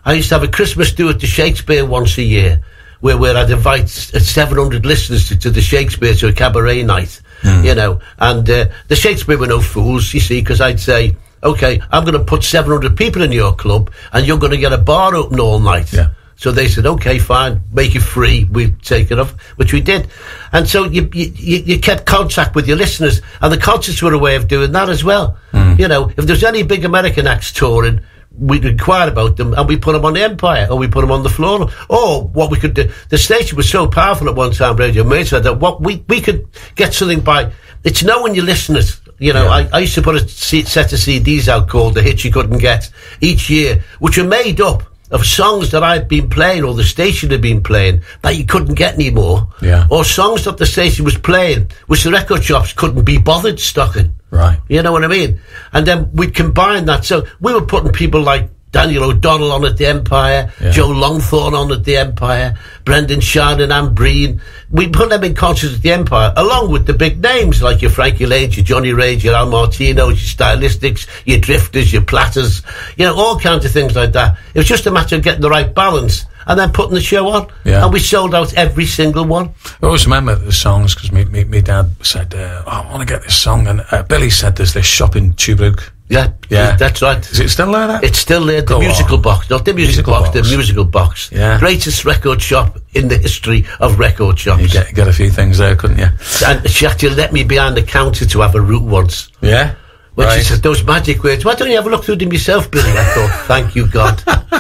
I used to have a Christmas do at the Shakespeare once a year, where where I'd invite seven hundred listeners to, to the Shakespeare to a cabaret night, you know. And uh, the Shakespeare were no fools, you see, because I'd say, okay, I'm going to put seven hundred people in your club, and you're going to get a bar open all night. Yeah. So they said, okay, fine, make it free. We take it off, which we did. And so you, you, you you kept contact with your listeners, and the concerts were a way of doing that as well. You know, if there's any big American acts touring, we'd inquire about them and we put them on the Empire or we put them on the floor. Or what we could do, the station was so powerful at one time, Radio Mesa, that what we, we could get something by, it's knowing your listeners. You know, I, I used to put a set of CDs out called The Hits You Couldn't Get each year, which were made up of songs that I'd been playing or the station had been playing that you couldn't get anymore. Yeah. Or songs that the station was playing, which the record shops couldn't be bothered stocking. Right. You know what I mean? And then we'd combine that. So we were putting people like Daniel O'Donnell on at the Empire, Yeah. Joe Longthorne on at the Empire, Brendan Shannon and Breen. We put them in concerts at the Empire, along with the big names like your Frankie Laines, your Johnnie Rays, your Al Martino, your Stylistics, your Drifters, your Platters, you know, all kinds of things like that. It was just a matter of getting the right balance and then putting the show on. Yeah. And we sold out every single one. I always remember the songs because me, me, me dad said, uh, oh, I want to get this song. And uh, Billy said there's this shop in Tuebrook. Yeah, Yeah. that's right. Is it still there? That? It's still there, the Go musical on. box, not the musical, Musical box, box. the musical box. Yeah. Greatest record shop in the history of record shops. You get, get a few things there, couldn't you? and she actually let me behind the counter to have a root once. Yeah. When she Right. said those magic words, why don't you have a look through them yourself, Billy? I thought, thank you, God.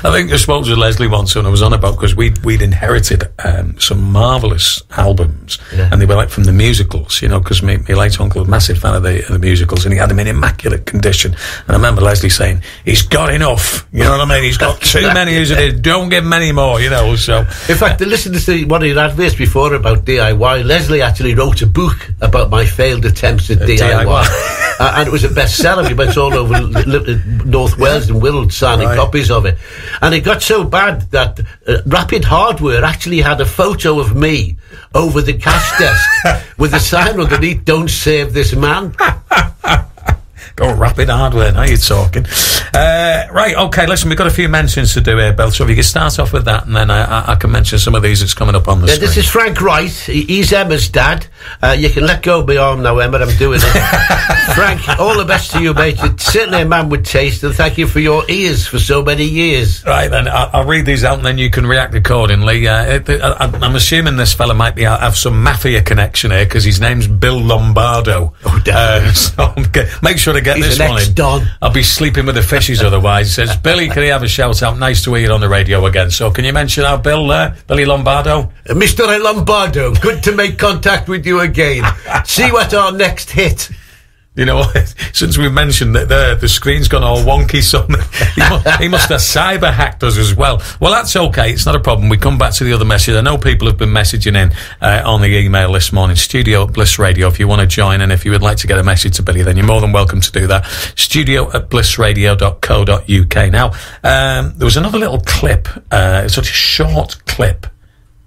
I think I spoke to Leslie once and I was on about because we'd, we'd inherited um, some marvellous albums Yeah. and they were like from the musicals, you know, because my, my late uncle was a massive fan of the, of the musicals and he had them in immaculate condition. And I remember Leslie saying, he's got enough, you know what I mean? He's got too many as it is, don't give him any more, you know, so. In fact, listen to one of your adverts before about DIY. Leslie actually wrote a book about my failed attempts at DIY. DIY. Uh, and it was a bestseller. We went all over North Wales and Wirral signing Right. copies of it. And it got so bad that uh, Rapid Hardware actually had a photo of me over the cash desk with a sign underneath, Don't Save This Man. Go rapid hardware, now you're talking. Uh, right, okay, listen, we've got a few mentions to do here, Bill, so if you could start off with that and then I, I, can mention some of these that's coming up on the Yeah, screen. this is Frank Wright. He's Emma's dad. Uh, you can let go of my arm now, Emma. I'm doing it. Frank, all the best to you, mate. You're certainly a man with taste, and thank you for your ears for so many years. Right then, I'll, I'll read these out and then you can react accordingly. Uh, it, I, I'm assuming this fella might be have some mafia connection here because his name's Bill Lombardo. Oh, definitely. Uh, so make sure to get He's this in. ex-don. I'll be sleeping with the fishes otherwise. He says, Billy, can he have a shout out? Nice to hear you on the radio again. So can you mention our Bill there, Billy Lombardo? Uh, Mr. Lombardo, good to make contact with you again. See what our next hit. You know, since we mentioned that there, the screen's gone all wonky, so he, mu- he must have cyber hacked us as well. Well, that's okay. It's not a problem. We come back to the other message. I know people have been messaging in uh, on the email this morning. Studio at Bliss Radio. If you want to join and if you would like to get a message to Billy, then you're more than welcome to do that. Studio at blissradio.co.uk. Now, um, there was another little clip. Uh, such a short clip.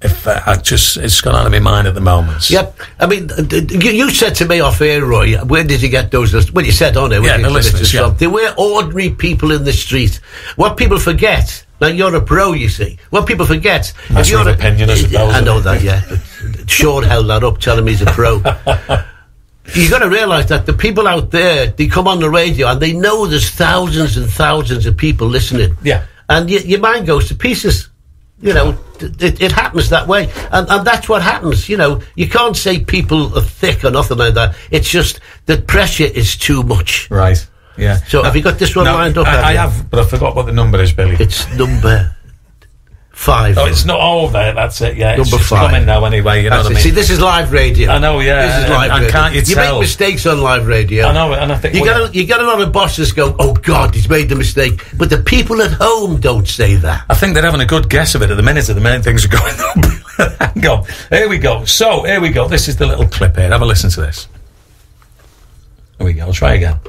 If uh, I just, it's gone out of my mind at the moment. Yep. I mean, you, you said to me off air, Roy, where did you get those? Well, you said on it. Yeah, the listeners, yeah. They were ordinary people in the street. What people forget, now you're a pro, you see. What people forget. Matter if you're of a- opinion, I suppose, I know that, yeah. But Sean held that up, telling me he's a pro. you got to realise that the people out there, they come on the radio and they know there's thousands and thousands of people listening. Yeah. And y- your mind goes to pieces. You know, it, it happens that way. And, and that's what happens. You know, you can't say people are thick or nothing like that. It's just that pressure is too much. Right. Yeah. So have you got this one No, lined up? I, I have, but I forgot what the number is, Billy. It's number five. Oh, it's not all there. That's it. Yeah, it's Number just five. coming now anyway. You know That's what it. I mean? See, this is live radio. I know, yeah, This is live and radio. can't you tell? make mistakes on live radio. I know, and I think you we- got a, you got a lot of bosses go, "Oh God, he's made the mistake," but the people at home don't say that. I think they're having a good guess of it at the minute. At the minute things are going up. Hang on. Here we go. So here we go. This is the little clip here. Have a listen to this. Here we go. I'll try again.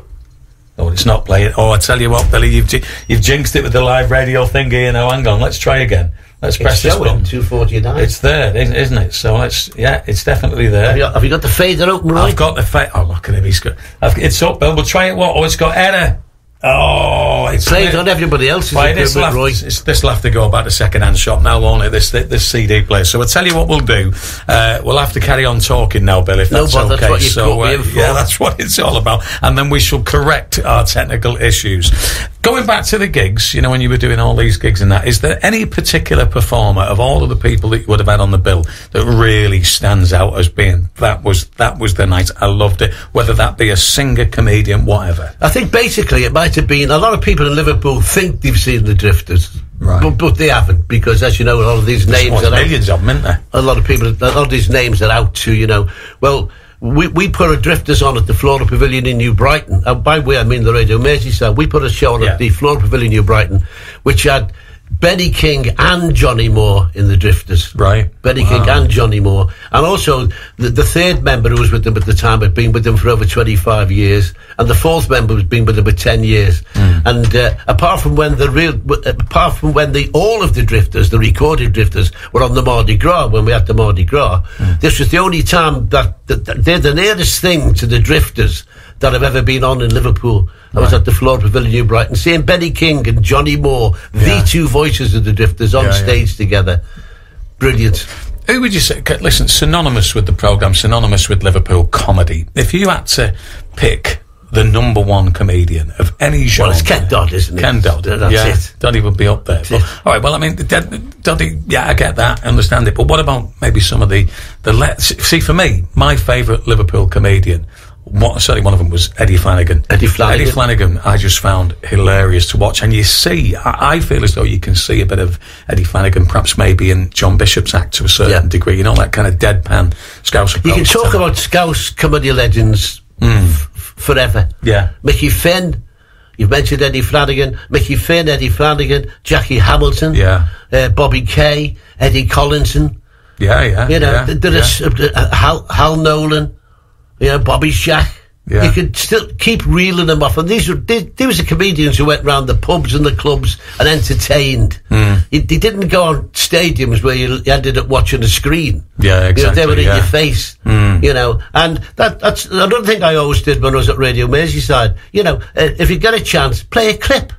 Oh, it's not playing. Oh, I tell you what, Billy, you've you've jinxed it with the live radio thing here. Now, hang on. Let's try again. Let's It's press this showing button. two forty nine. It's there, isn't isn't it? So let's. Yeah, it's definitely there. Have you, have you got the fader open, right? I've got the fader. Oh, look at him. He's got. I've, it's up, Bill. We'll try it. What? Oh, it's got error. Oh, it's Played on everybody else's Right, this will, have, it's- this will have to go back to second-hand shop now, won't it? This this, CD player. So I'll tell you what we'll do. Uh, we'll have to carry on talking now, Bill, if that's that's okay. what you so uh, yeah, that's what it's all about. And then we shall correct our technical issues. Going back to the gigs, you know, when you were doing all these gigs and that, is there any particular performer of all of the people that you would have had on the bill that really stands out as being that was that was the night? I loved it. Whether that be a singer, comedian, whatever. I think basically it might have been a lot of people in Liverpool think they've seen the Drifters, Right. but, but they haven't because, as you know, a lot of these names are out- of them, isn't there? a lot of people, a lot of these names are out to, you know, well, we, we put a drifters on at the Floral Pavilion in New Brighton. Uh, by the way, I mean the Radio Merseyside. We put a show on Yeah. at the Floral Pavilion in New Brighton, which had Benny King and Johnny Moore in the drifters. Right. Benny King and Johnny Moore. And also, the, the third member who was with them at the time had been with them for over 25 years. And the fourth member has been with them for 10 years. Hmm. And uh, apart from when the real, apart from when the all of the drifters, the recorded drifters, were on the Mardi Gras, when we had the Mardi Gras, Hmm. this was the only time that, that, that they're the nearest thing to the drifters that I've ever been on in Liverpool. I was at the Floral Pavilion, New Brighton, seeing Benny King and Johnny Moore, Yeah. the two voices of the drifters on Yeah, stage together. Brilliant. Who would you say? Listen, synonymous with the program, synonymous with Liverpool comedy. If you had to pick the number one comedian of any genre, Well, it's Ken Dodd, isn't it? Ken Dodd. That's yeah, it. Doddy would be up there. But, all right. Well, I mean, Doddy. Yeah, I get that. I understand it. But what about maybe some of the the let? See, for me, my favourite Liverpool comedian. What, certainly one of them was Eddie Flanagan. Eddie Flanagan. Eddie Flanagan, I just found hilarious to watch. And you see, I, I feel as though you can see a bit of Eddie Flanagan, perhaps maybe in John Bishop's act to a certain Yeah. degree. You know, that kind of deadpan scouse You can talk about Scouse comedy legends f- f- forever. Yeah. Mickey Finn. You've mentioned Eddie Flanagan. Mickey Finn, Eddie Flanagan, Jackie Hamilton. Yeah. Uh, Bobby Kay, Eddie Collinson. Yeah, yeah. You know, yeah, there yeah. is uh, Hal, Hal Nolan. You know, Bobby Shack. Yeah. You could still keep reeling them off. And these were, they, there was the comedians who went round the pubs and the clubs and entertained. Hmm. They, they didn't go on stadiums where you ended up watching a screen. Yeah, You know, they were exactly, in your face. Mm. You know, and that, that's another thing I always did when I was at Radio Merseyside. You know, uh, if you get a chance, play a clip.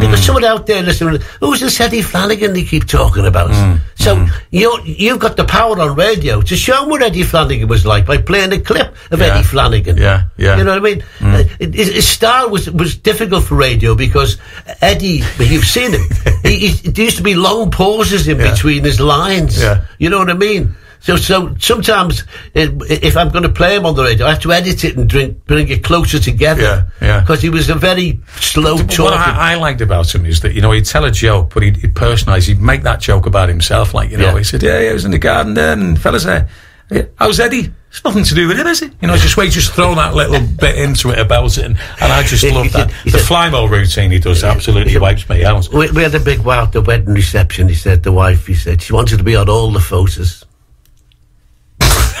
Mm. Because someone out there listening, who's this Eddie Flanagan they keep talking about? Mm. So you you've got the power on radio to show them what Eddie Flanagan was like by playing a clip of Yeah. Eddie Flanagan. Yeah, yeah. You know what I mean? Uh, his, his style was was difficult for radio because Eddie, you've seen him. he, he, there used to be long pauses in Yeah. between his lines. Yeah. You know what I mean? So, so sometimes it, if I'm going to play him on the radio, I have to edit it and drink, bring it closer together. Yeah, yeah. Because he was a very slow What talker. I, I liked about him is that you know he'd tell a joke, but he'd, he'd personalise. He'd make that joke about himself, like you know. Yeah. He said, "Yeah, yeah, I was in the garden there, and fellas there. Yeah, how's Eddie? It's nothing to do with him, is it? You know, just wait, just throw that little bit into it about it, and, and I just love that. the Flymo routine he does absolutely wipes me out. we, we had a big wow at the wedding reception. He said, the wife, he said, she wanted to be on all the photos.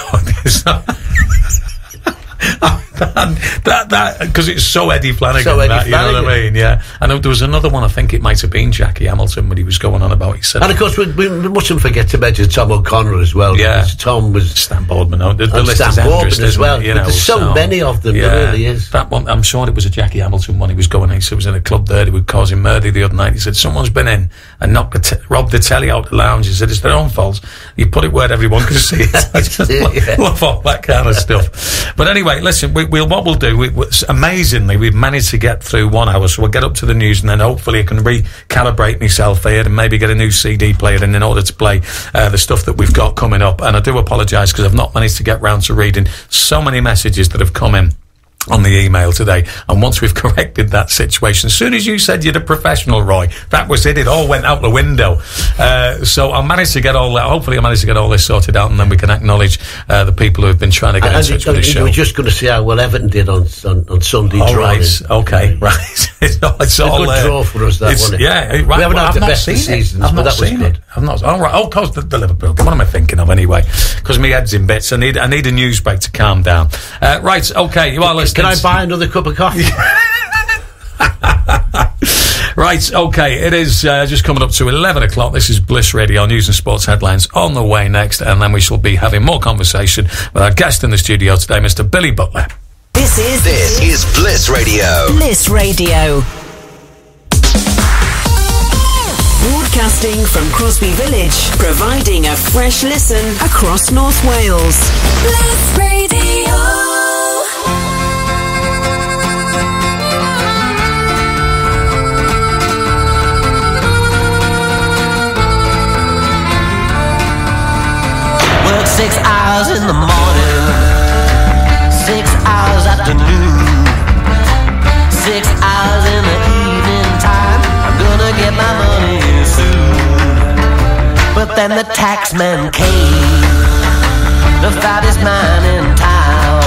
Not- that that because it's so Eddie Flanagan. So Eddie that, You know what I mean? Yeah. I know there was another one. I think it might have been Jackie Hamilton when he was going on about. He said, And of course, we, we, mustn't forget to mention Tom O'Connor as well. Yeah. Tom was. Stan Boardman. oh, The, the list Stan is endless, as well, it, you know, there's so many of them, there really is. That one, I'm sure it was a Jackie Hamilton one. He was going. He said, was in a club there. They were causing murder the other night. He said someone's been in and knocked the t- robbed the telly out the lounge. He said it's their own fault. You put it where everyone can see it. I just love, love all that kind of stuff. But anyway, listen. We, we'll what we'll do. We, amazingly, we've managed to get through one hour, so we'll get up to the news and then hopefully I can recalibrate myself here and maybe get a new CD player in in order to play uh, the stuff that we've got coming up. And I do apologise because I've not managed to get round to reading so many messages that have come in on the email today. And once we've corrected that situation, as soon as you said you're a professional, Roy, that was it. It all went out the window. Uh, so I managed to get all that. Hopefully, I managed to get all this sorted out, and then we can acknowledge uh, the people who have been trying to get And, in touch with the show. were just going to see how well Everton did on on, on Sunday. All right. Okay. Right. it's all, it's a all, good uh, draw for us, that, it's- Yeah. Right. We haven't well, had I've the best seen seasons, I've but that was good. it. I've not. All right. Oh, cause the, the Liverpool. game. What am I thinking of anyway? Because my head's in bits. I need. I need a news break to calm down. Uh, right. Okay. You are listening. Can I buy another cup of coffee? Right, okay, it is uh, just coming up to 11 o'clock. This is Bliss Radio News and Sports Headlines on the way next, and then we shall be having more conversation with our guest in the studio today, Mr. Billy Butler. This is This is Bliss Radio. Bliss Radio. Broadcasting from Crosby Village, providing a fresh listen across North Wales. Bliss Radio. Work six hours in the morning, six hours afternoon, six hours in the evening time. I'm gonna get my money soon. But then the taxman came, the fattest man in town.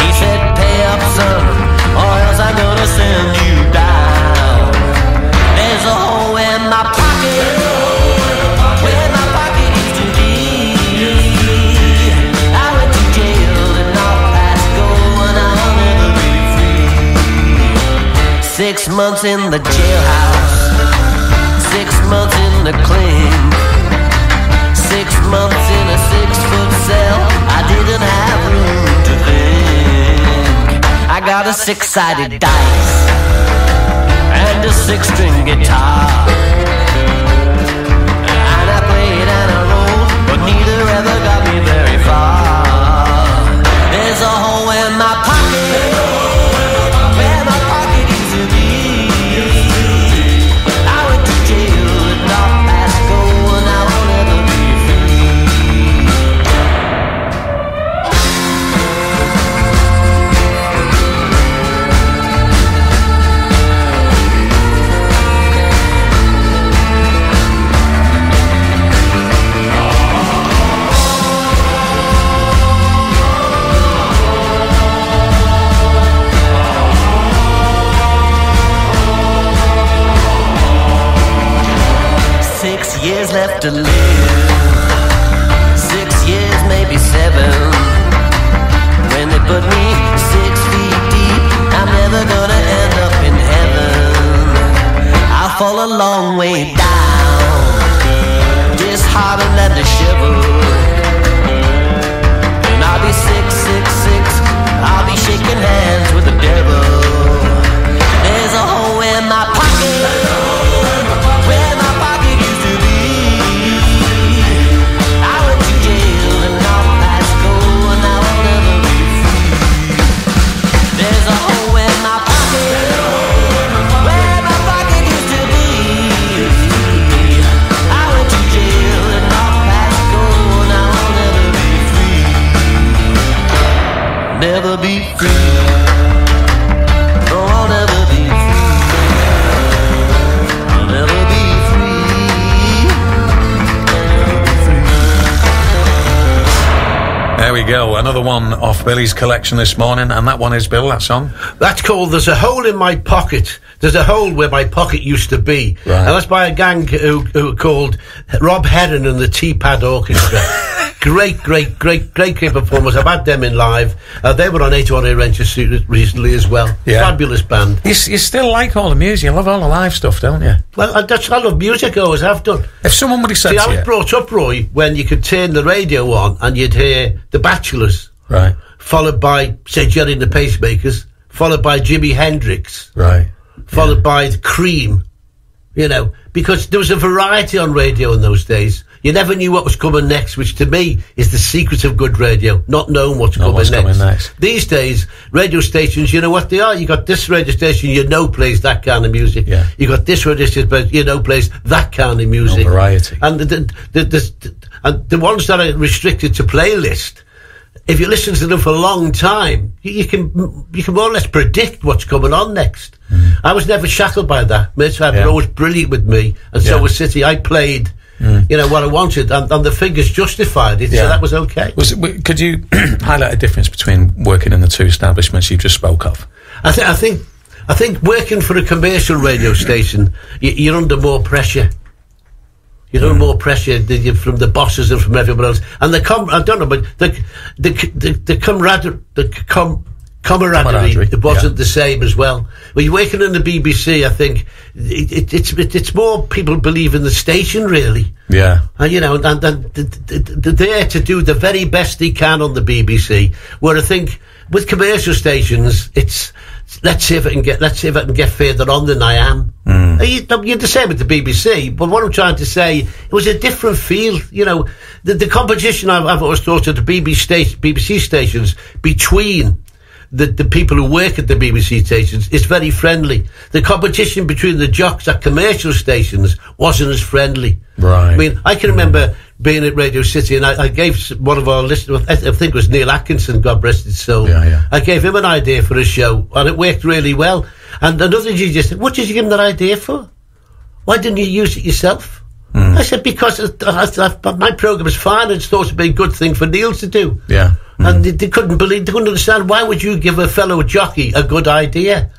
He said, Pay up, son, or else I'm gonna send you down. There's a hole in my pocket. Six months in the jailhouse six months in the clink, six months in a six-foot cell. I didn't have room to think. I got a six-sided dice and a six-string guitar. And I played and I rolled, but neither ever got me very far. Left to live. Six years, maybe seven. When they put me six feet deep, I'm never gonna end up in heaven. I'll fall a long way down, disheartened and disheveled. And I'll be six, six, six. I'll be shaking hands with the devil. Go. Another one off Billy's collection this morning, and that one is Bill. That song. That's called "There's a Hole in My Pocket." There's a hole where my pocket used to be, Right. and that's by a gang who, who called Rob Heron and the Teapad Orchestra. great, great, great, great, great performers. I've had them in live. Uh, they were on 81 Ranches recently as well. Yeah. Fabulous band. You, you still like all the music. You love all the live stuff, don't you? Well, I, that's, I love music. I always have done. If someone would have said See, I was you, brought up, Roy, when you could turn the radio on and you'd hear The Bachelors, right, followed by, say, Gerry and the Pacemakers, followed by Jimi Hendrix, right, followed by the Cream, you know, because there was a variety on radio in those days. You never knew what was coming next, which to me is the secret of good radio, not knowing what's, Not coming, what's next. coming next. These days, radio stations, you know what they are. You got this radio station, you know, plays that kind of music. Yeah. You got this radio station, but you know, plays that kind of music. No variety. And the, the, the, the, and the ones that are restricted to playlist, if you listen to them for a long time, you, you can you can more or less predict what's coming on next. I was never shackled by that. Mm. Yeah. were always brilliant with me, and so Yeah. Mm. was City. I played, you know, what I wanted, and, and the figures justified it, Yeah. so that was okay. was it, could you highlight a difference between working in the two establishments you just spoke of? I, th- I think I think working for a commercial radio station, you, you're under more pressure. You're Hmm. under more pressure than you from the bosses and from everyone else. And the com- I don't know, but the the the, the camaraderie, the com- camaraderie, Camaraderie, it wasn't yeah. the same as well. When you're working in the BBC, I think it, it, it's it, it's more people believe in the station really. Yeah. And you know, and, and, and th- th- th- they're there to do the very best they can on the BBC. Where I think with commercial stations, it's let's see if I can get let's see if I can get further on than I am. Uh, You, you're the same with the BBC, but what I'm trying to say, it was a different feel. You know, the, the competition I've, I've always thought of the BBC, BBC stations between the, the people who work at the BBC stations is very friendly. The competition between the jocks at commercial stations wasn't as friendly. Right. I mean, I can remember being at Radio City, and I, I gave one of our listeners, I think it was Neil Atkinson, God rest his soul. Yeah, yeah. I gave him an idea for a show, and it worked really well. And another DJ said, "What did you give him that idea for? Why didn't you use it yourself?" Hmm. I said, "Because it, I, I, my program is fine. It's thought to be a good thing for Neil to do." Yeah. And they, they couldn't believe, they couldn't understand why would you give a fellow jockey a good idea?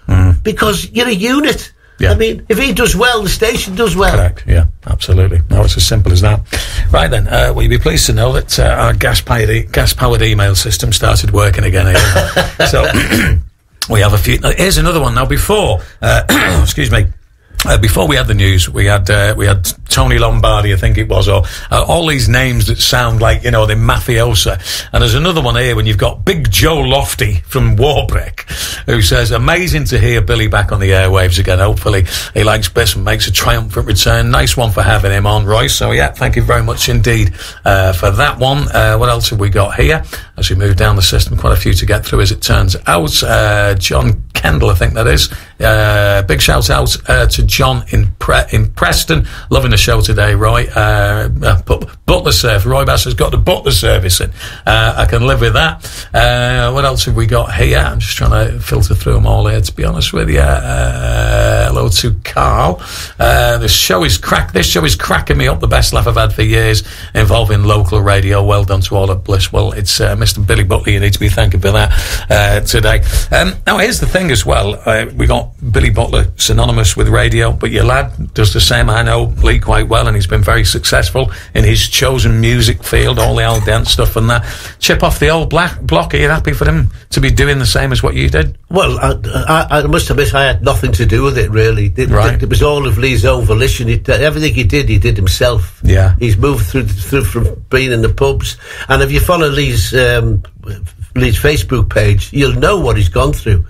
because you're a unit. I mean, if he does well, the station does well. Correct. Yeah, absolutely. No, it's as simple as that. Right then, uh, will you be pleased to know that uh, our gas powered e- gas powered email system started working again? Here. so we have a few. Here's another one. Now, before, uh, excuse me. Uh, before we had the news, we had uh, we had Tony Lombardi, I think it was, or uh, all these names that sound like you know the mafiosa. And there's another one here when you've got Big Joe Lofty from Warbreck, who says, "Amazing to hear Billy back on the airwaves again. Hopefully he likes Bliss and makes a triumphant return. Nice one for having him on, Royce. So yeah, thank you very much indeed uh, for that one. Uh, what else have we got here? As we move down the system, quite a few to get through as it turns out. Uh, John Kendall, I think that is. Uh, big shout out uh, to John in Pre- in Preston. Loving the show today, Roy. Uh, uh, but- butler service. Roy Basnett's got the butler service in. Uh, I can live with that. What else have we got here? I'm just trying to filter through them all here, to be honest with you. Hello to Carl. The show is crack. This show is cracking me up. The best laugh I've had for years involving local radio. Well done to all at Bliss. Well, it's uh, Mr. Billy Butler. You need to be thanking for that uh, today. Um, now, here's the thing as well. Uh, we got Billy Butler synonymous with radio, but your lad does the same. I know Lee quite well, and he's been very successful in his chosen music field, all the old dance stuff and that. Chip off the old black block. Are you happy for him to be doing the same as what you did? Well, I, I, I must admit, I had nothing to do with it, really. It, Right. it, it was all of Lee's own volition. He, everything he did, he did himself. Yeah. He's moved through, through from being in the pubs. And if you follow Lee's, um, Facebook page, you'll know what he's gone through.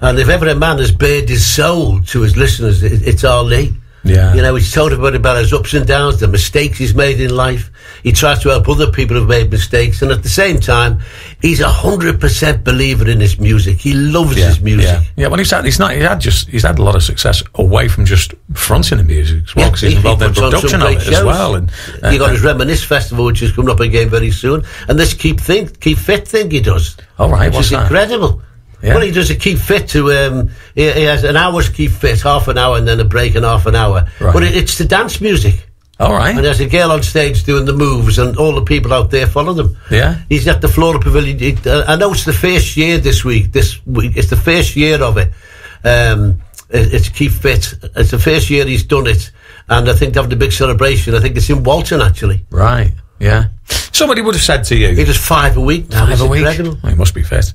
And if ever a man has bared his soul to his listeners, it, it's our Lee. Yeah. You know, he's told everybody about his ups and downs, the mistakes he's made in life. He tries to help other people who've made mistakes. And at the same time, he's a hundred percent believer in his music. He loves his music. Yeah, yeah. Well, he's had, he's not. He had just. He's had a lot of success away from just fronting the music as well, because he's he- he involved in puts on some production of it as well. And uh, you got his Reminisce Festival, which is coming up again very soon, and this keep think, keep fit thing he does. All right, which what's is that? incredible. Yeah. Well, he does a keep fit to. Um, he, he has an hour's keep fit, half an hour, and then a break in half an hour. Right. But it, it's the dance music. All right. And there's a girl on stage doing the moves, and all the people out there follow them. Yeah. He's at the Floral Pavilion. Uh, I know it's the first year this week. This week, it's the first year of it. Um, it- it's keep fit. It's the first year he's done it, and I think they're having a big celebration. I think it's in Walton actually. Right. Yeah. Somebody would have said to you. He does five a week now. Five a week. incredible. Well, he must be fit.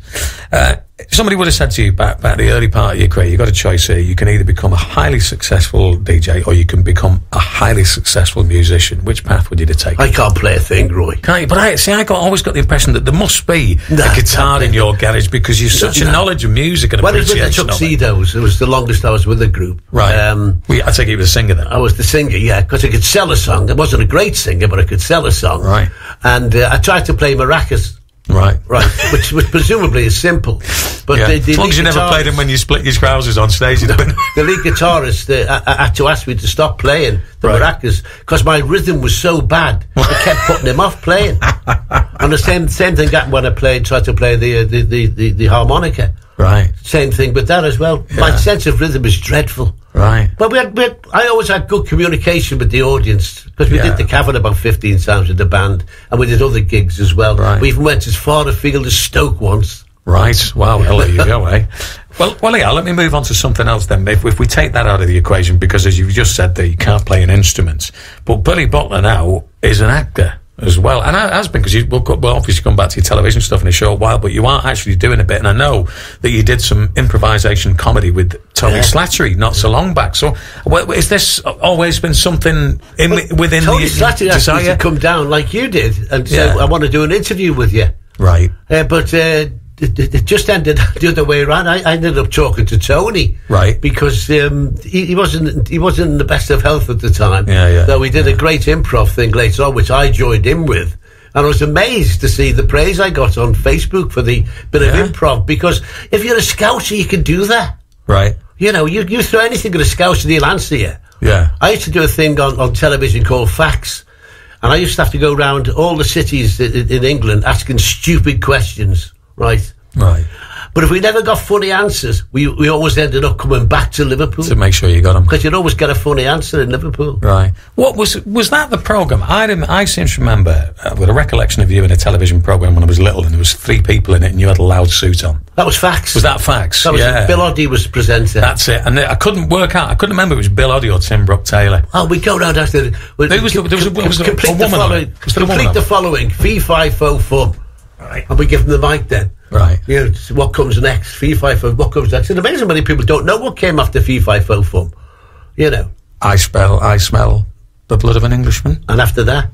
Uh, somebody would have said to you back back the early part of your career, you've got a choice here. You can either become a highly successful DJ or you can become a highly successful musician. Which path would you take? I can't play a thing, Roy. Can't you? But I see. I got always got the impression that there must be Nah, a guitar in your garage because you've such a knowledge of music and When I was with the appreciation of it. Tuxedos, it was the longest I was with the group. Right. Um, Well, I take it you were a singer then. I was the singer, yeah, because I could sell a song. I wasn't a great singer, but I could sell a song. Right. And uh, I tried to play maracas. Right. Right, which, which presumably is simple. But yeah. the, the as long as you never played him when you split your trousers on stage, the lead guitarist uh, I, I had to ask me to stop playing the Right. maracas because my rhythm was so bad. I kept putting him off playing. and the same same thing happened when I played tried to play the uh, the, the, the the harmonica. Right. Same thing with that as well. My sense of rhythm is dreadful. Right. But we had, we had, I always had good communication with the audience because we Yeah. did the cavern about 15 times with the band and we did other gigs as well. Right. We even went as far afield as Stoke once. Right. Wow. Well, there you go, eh? Well, well, yeah. Let me move on to something else then. If, if we take that out of the equation, because as you've just said, that you can't play an instrument, but Billy Butler now is an actor as well, and ha- has been because you will well, obviously come back to your television stuff in a short while, but you are actually doing a bit, and I know that you did some improvisation comedy with Tony Yeah. Slattery not so long back. So, well, is this always been something in, within Tony the Slattery me to come down like you did and say, Yeah. I want to do an interview with you. Right. Uh, but uh, it, it just ended the other way around. I, I ended up talking to Tony, Right. Because um, he, he wasn't he wasn't in the best of health at the time. Yeah, yeah, Though we did a great improv thing later on, which I joined in with. And I was amazed to see the praise I got on Facebook for the bit Yeah. of improv. Because if you're a scouser, you can do that. Right. You know, you, you throw anything at a scouser, they'll answer you. Yeah. I used to do a thing on, on television called Facts. And I used to have to go around all the cities in, in England asking stupid questions, right? Right. But if we never got funny answers, we, we always ended up coming back to Liverpool. To make sure you got them. Because you'd always get a funny answer in Liverpool. Right. What was was that the program? I didn't, I seem to remember uh, with a recollection of you in a television program when I was little, and there was three people in it, and you had a loud suit on. That was facts. Was that facts? That was yeah. Bill Oddie was presenter. That's it. And I couldn't work out. I couldn't remember if it was Bill Oddie or Tim Brooke Taylor. Oh, we go round after. Well, There was the- there was a- was a- complete a the woman on following. it. Was there Complete the following. Fee fi fo fum. Right. And we give them the mic then. Right. You know, what comes next? Fee fi fo. What comes next? It's amazing many people don't know what came after fee fi fo fum. You know. I spell. I smell the blood of an Englishman. And after that.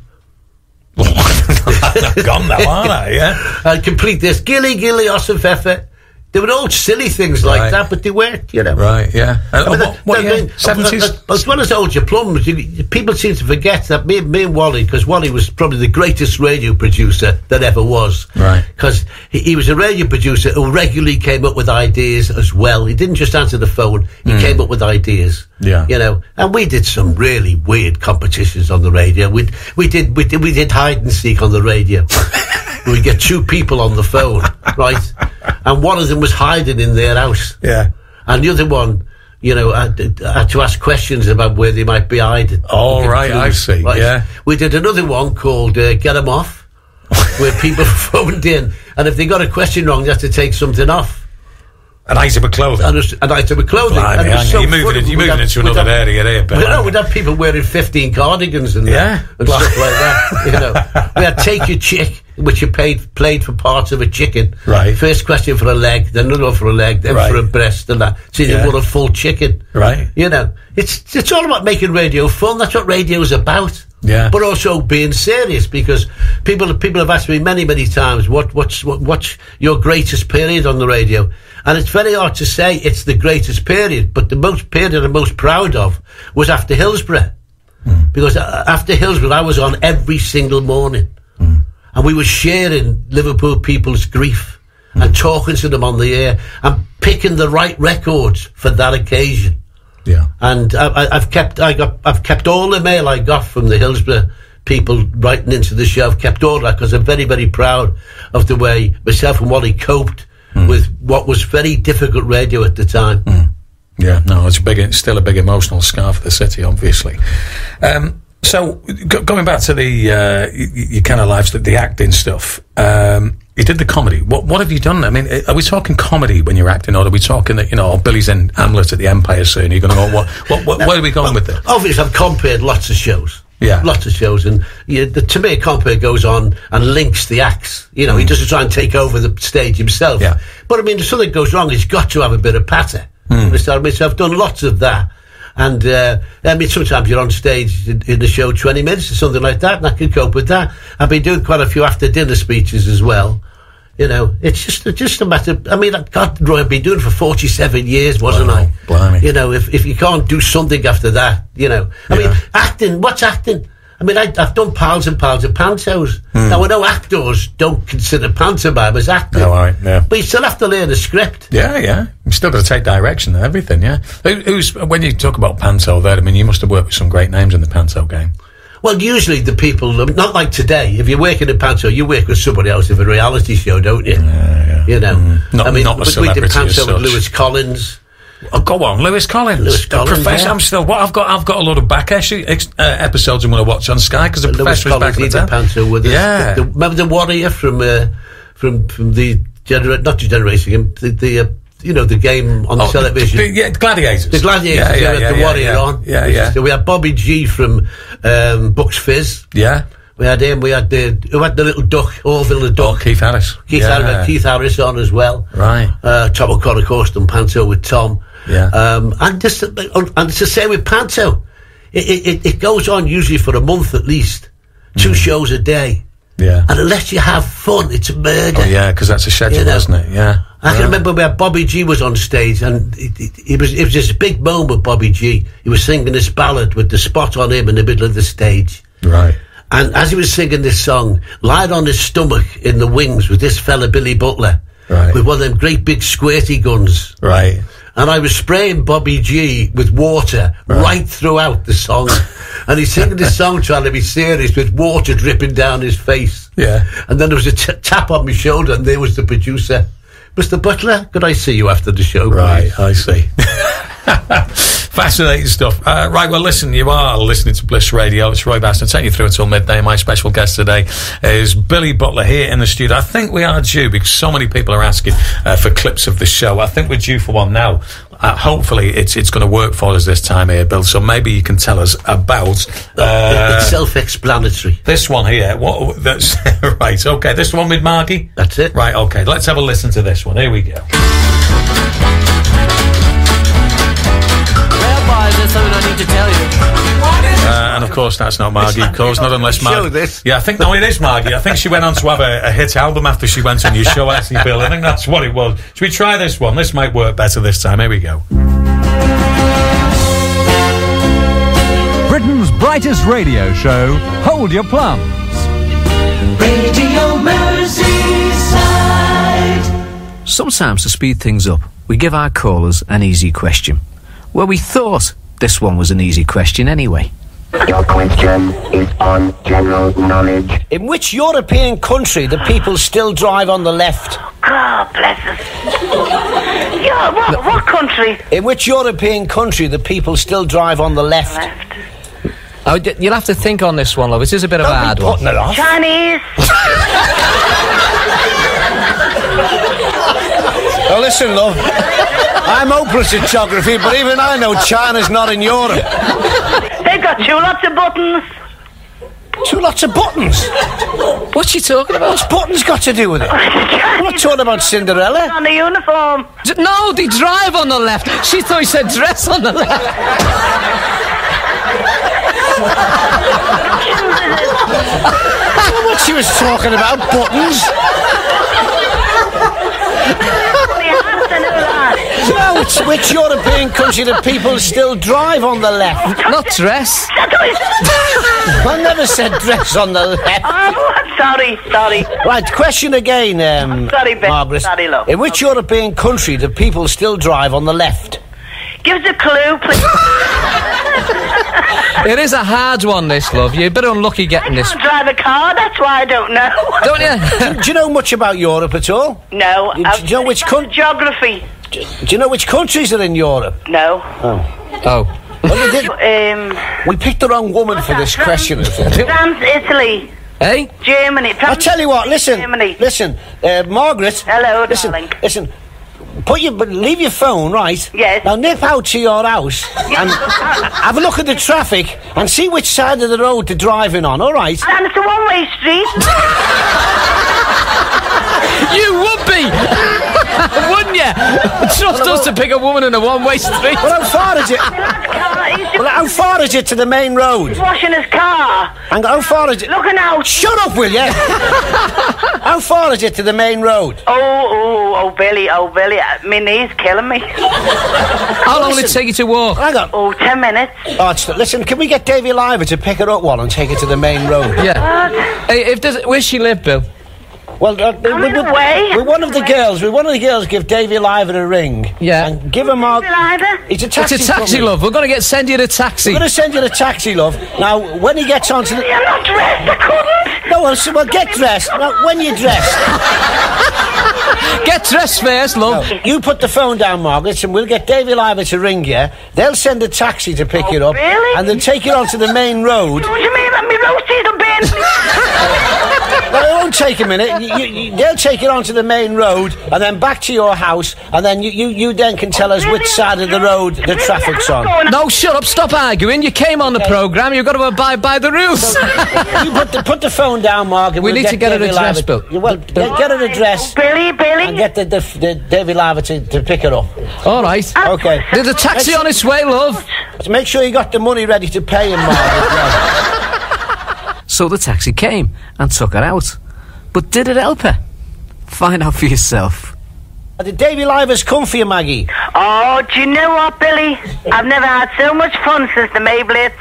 I've gone now, aren't I? Yeah. And complete this. Gilly gilly osafefe. They were all silly things like Right. that, but they worked, you know. Right. Yeah. And, I mean, uh, what, what year? Seventies. As well as Hold Your Plums, you, you- people seem to forget that me, me and Wally, because Wally was probably the greatest radio producer that ever was. Right. Because he, he was a radio producer who regularly came up with ideas as well. He didn't just answer the phone, he Mm. came up with ideas. Yeah. You know, and we did some really weird competitions on the radio. We we did we did, we did hide and seek on the radio. we get two people on the phone, right? And one of them was hiding in their house. Yeah. And the other one, you know, had, had to ask questions about where they might be hiding. All right, I see, yeah. We did another one called uh, Get 'em Off, where people phoned in, and if they got a question wrong, they had to take something off. An item of clothing. And an item of clothing. Blimey, and so you're moving it- you're moving have- into another have- area there, Bill, No, we'd have people wearing 15 cardigans and, Yeah. and stuff like that. You know, we had Take Your Chick, which you paid, played for parts of a chicken. Right. First question for a leg, then another for a leg, then Right. for a breast and that. So Yeah. want a full chicken. Right. You know, it's it's all about making radio fun. That's what radio's about. Yeah. But also being serious because people people have asked me many many times what what's what, what's your greatest period on the radio, and it's very hard to say it's the greatest period. But the most period I'm most proud of was after Hillsborough, hmm. because uh, after Hillsborough I was on every single morning, hmm. and we were sharing Liverpool people's grief and hmm. talking to them on the air and picking the right records for that occasion. Yeah. And I, I, I've kept I got I've kept all the mail I got from the Hillsborough people writing into the show. I've kept all that because I'm very very proud of the way myself and Wally coped with what was very difficult radio at the time. Yeah, no, it's a big, it's still a big emotional scar for the city, obviously. Um, so, go, going back to the uh, your kind of lives, the, the acting stuff. Um, you did the comedy. What what have you done? I mean, are we talking comedy when you're acting, or are we talking that you know, Billy's in Hamlet at the Empire soon? You're going to go, what, what, what, where are we going with this? Obviously, I've compared lots of shows. Yeah. Lots of shows. And yeah, the, to me, a compare goes on and links the acts. You know, he mm. doesn't try and take over the stage himself. Yeah. But I mean, if something goes wrong, he's got to have a bit of patter. Mm. Understand? I mean, so I've done lots of that. And uh, I mean, sometimes you're on stage in, in the show 20 minutes or something like that, and I can cope with that. I've been doing quite a few after dinner speeches as well. You know, it's just just a matter. I mean, God, Roy, I've been doing it for 47 years, wasn't Wow, I? blimey. You know, if, if you can't do something after that, you know. I mean, acting, what's acting? I mean, I, I've done piles and piles of pantos. Hmm. Now, I know actors don't consider pantomime as acting. Oh, all right, yeah. But you still have to learn a script. Yeah, yeah. You still got to take direction and everything. Yeah. Who, who's when you talk about Panto there? I mean, you must have worked with some great names in the Panto game. Well, usually the people, not like today, if you're working in panto, you work with somebody else in a reality show, don't you? Yeah, yeah. You know. Mm. Not- I mean, not a we- we did panto with. Lewis Collins. Oh, go on, Lewis Collins. Lewis Collins, Professor. yeah. I'm still. What I've got. I've got a lot of back issue, ex, uh, episodes I'm going to watch on Sky because the Lewis Professor is back Collins, in he the did with. Yeah. The- the- remember the warrior from, uh, from, from the, genera- not the generation, the, the uh, you know, the game on Oh, television. the- yeah, Gladiators. The Gladiators, Yeah, yeah, yeah, yeah, the Warrior yeah. on. Yeah, yeah. So we had Bobby G from um, Bucks Fizz. Yeah. We had him. We had the who had the little duck, Orville the duck. Keith Harris. Keith, Yeah. Harris, Keith Harris on as well. Right. Uh, Tom O'Connor, of course, done Panto with Tom. Yeah. Um, and just and it's the same with Panto. It, it, it- goes on usually for a month at least, two shows a day. Yeah. And unless you have fun, it's a murder. Oh yeah, because that's a schedule, You know. isn't it? Yeah. I can remember where Bobby G was on stage, and it, it, it was it was this big moment Bobby G. He was singing this ballad with the spot on him in the middle of the stage. Right. And as he was singing this song, lying on his stomach in the wings with this fella Billy Butler, Right. with one of them great big squirty guns. Right. And I was spraying Bobby G with water right, throughout the song. and he's singing this song trying to be serious with water dripping down his face. Yeah. And then there was a t- tap on my shoulder, and there was the producer Mr. Butler, could I see you after the show? Right, I see. Fascinating stuff. Uh, right, well, listen, you are listening to Bliss Radio. It's Roy Basnett taking you through until midday. My special guest today is Billy Butler here in the studio. I think we are due because so many people are asking uh, for clips of the show. I think we're due for one now. Uh, hopefully, it's it's going to work for us this time here, Bill. So maybe you can tell us about uh, it's self-explanatory. this one here. What? That's right. Okay, this one with Margie. That's it. Right. Okay. Let's have a listen to this one. Here we go. Well, boys, there's something I need to tell you. Uh, and of course, that's not Margie. Of course, not unless Show Margie. Yeah, I think no, it is Margie. I think she went on to have a, a hit album after she went on your show, actually, Bill. I think that's what it was. Should we try this one? This might work better this time. Here we go. Britain's brightest radio show, Hold Your Plums. Radio Merseyside. Sometimes to speed things up, we give our callers an easy question. Well, we thought this one was an easy question anyway. Your question is on general knowledge. In which European country do people still drive on the left? God bless us. yeah, what, what country? In which European country do people still drive on the left? Oh, d- you'll have to think on this one, love. It is a bit of a hard one. Putting it off. Chinese. Now listen, love. I'm hopeless at geography, but even I know China's not in Europe. They've got two lots of buttons. Two lots of buttons. What's she talking about? What's buttons got to do with it? I'm not talking about Cinderella. On the uniform. D- No, the drive on the left. She thought he said dress on the left. I don't know what she was talking about. Buttons. No, it's which European country do people still drive on the left? Not dress. I never said dress on the left. Oh, sorry, sorry. Right, question again, um, Sorry, Ben. Margaret. Sorry, love. In which European country do people still drive on the left? Give us a clue, please. It is a hard one, this, love. You're a bit unlucky getting this. I drive a car, that's why I don't know. Don't you? do, do you know much about Europe at all? No. Do, do you know which coun- Geography. Do you know which countries are in Europe? No. Oh. Oh. We, Um, we picked the wrong woman for this question. I think. France, Italy, Hey? Germany. I France, tell you what, listen, Germany. listen, uh, Margaret. Hello, listen, darling. listen. Put your, but leave your phone, right? Yes. Now nip out to your house and have a look at the traffic and see which side of the road they're driving on. All right. And it's a one-way street. You would be! Wouldn't you? Trust us to pick a woman in a one-way street. Well, how far is it? He's Well, how far is it to the main road? He's washing his car. And how far is it? Looking out. Shut up, will you? how far is it to the main road? Oh, oh, oh, Billy, oh, Billy. uh, My knee's killing me. How long will it take you to walk? Hang on. Oh, ten minutes. Oh, listen, can we get Davy Liver to pick her up one and take her to the main road? Yeah. Hey, if there's, where's she live, Bill? Well, uh, we, we, on the way. we one of the girls. We one of the girls give Davy Liver a ring. Yeah. And give him our. Either. It's a taxi. It's a taxi, love. We're going to get send you a taxi. We're going to send you a taxi, love. Now, when he gets onto the. You're not dressed. I couldn't. No, well, so, well get dressed. Now, when you're dressed, Get dressed first, love. you put the phone down, Margaret, and we'll get Davy Liver to ring you. They'll send a taxi to pick Oh, you up. really? And then take you onto the main road. What do you mean? Let me roasties have been. No, it won't take a minute. You, you, you, they'll take it onto the main road and then back to your house, and then you, you, you then can tell us which side of the road the traffic's on. No, shut up. Stop arguing. You came on the programme. You've got to abide by the rules. you put the, put the phone down, Margaret. We we'll need to get her Davy address, Liver- Bill. Well, get, get her address Billy, Billy. and get the, the, the Davy Liver to, to pick it up. All right. Okay. There's a taxi on its way, love. Make sure you got the money ready to pay him, Margaret. So the taxi came and took her out. But did it help her? Find out for yourself. Yeah. Did Davy Livers come for you, Maggie? Oh, do you know what, Billy? I've never had so much fun since the May Blitz.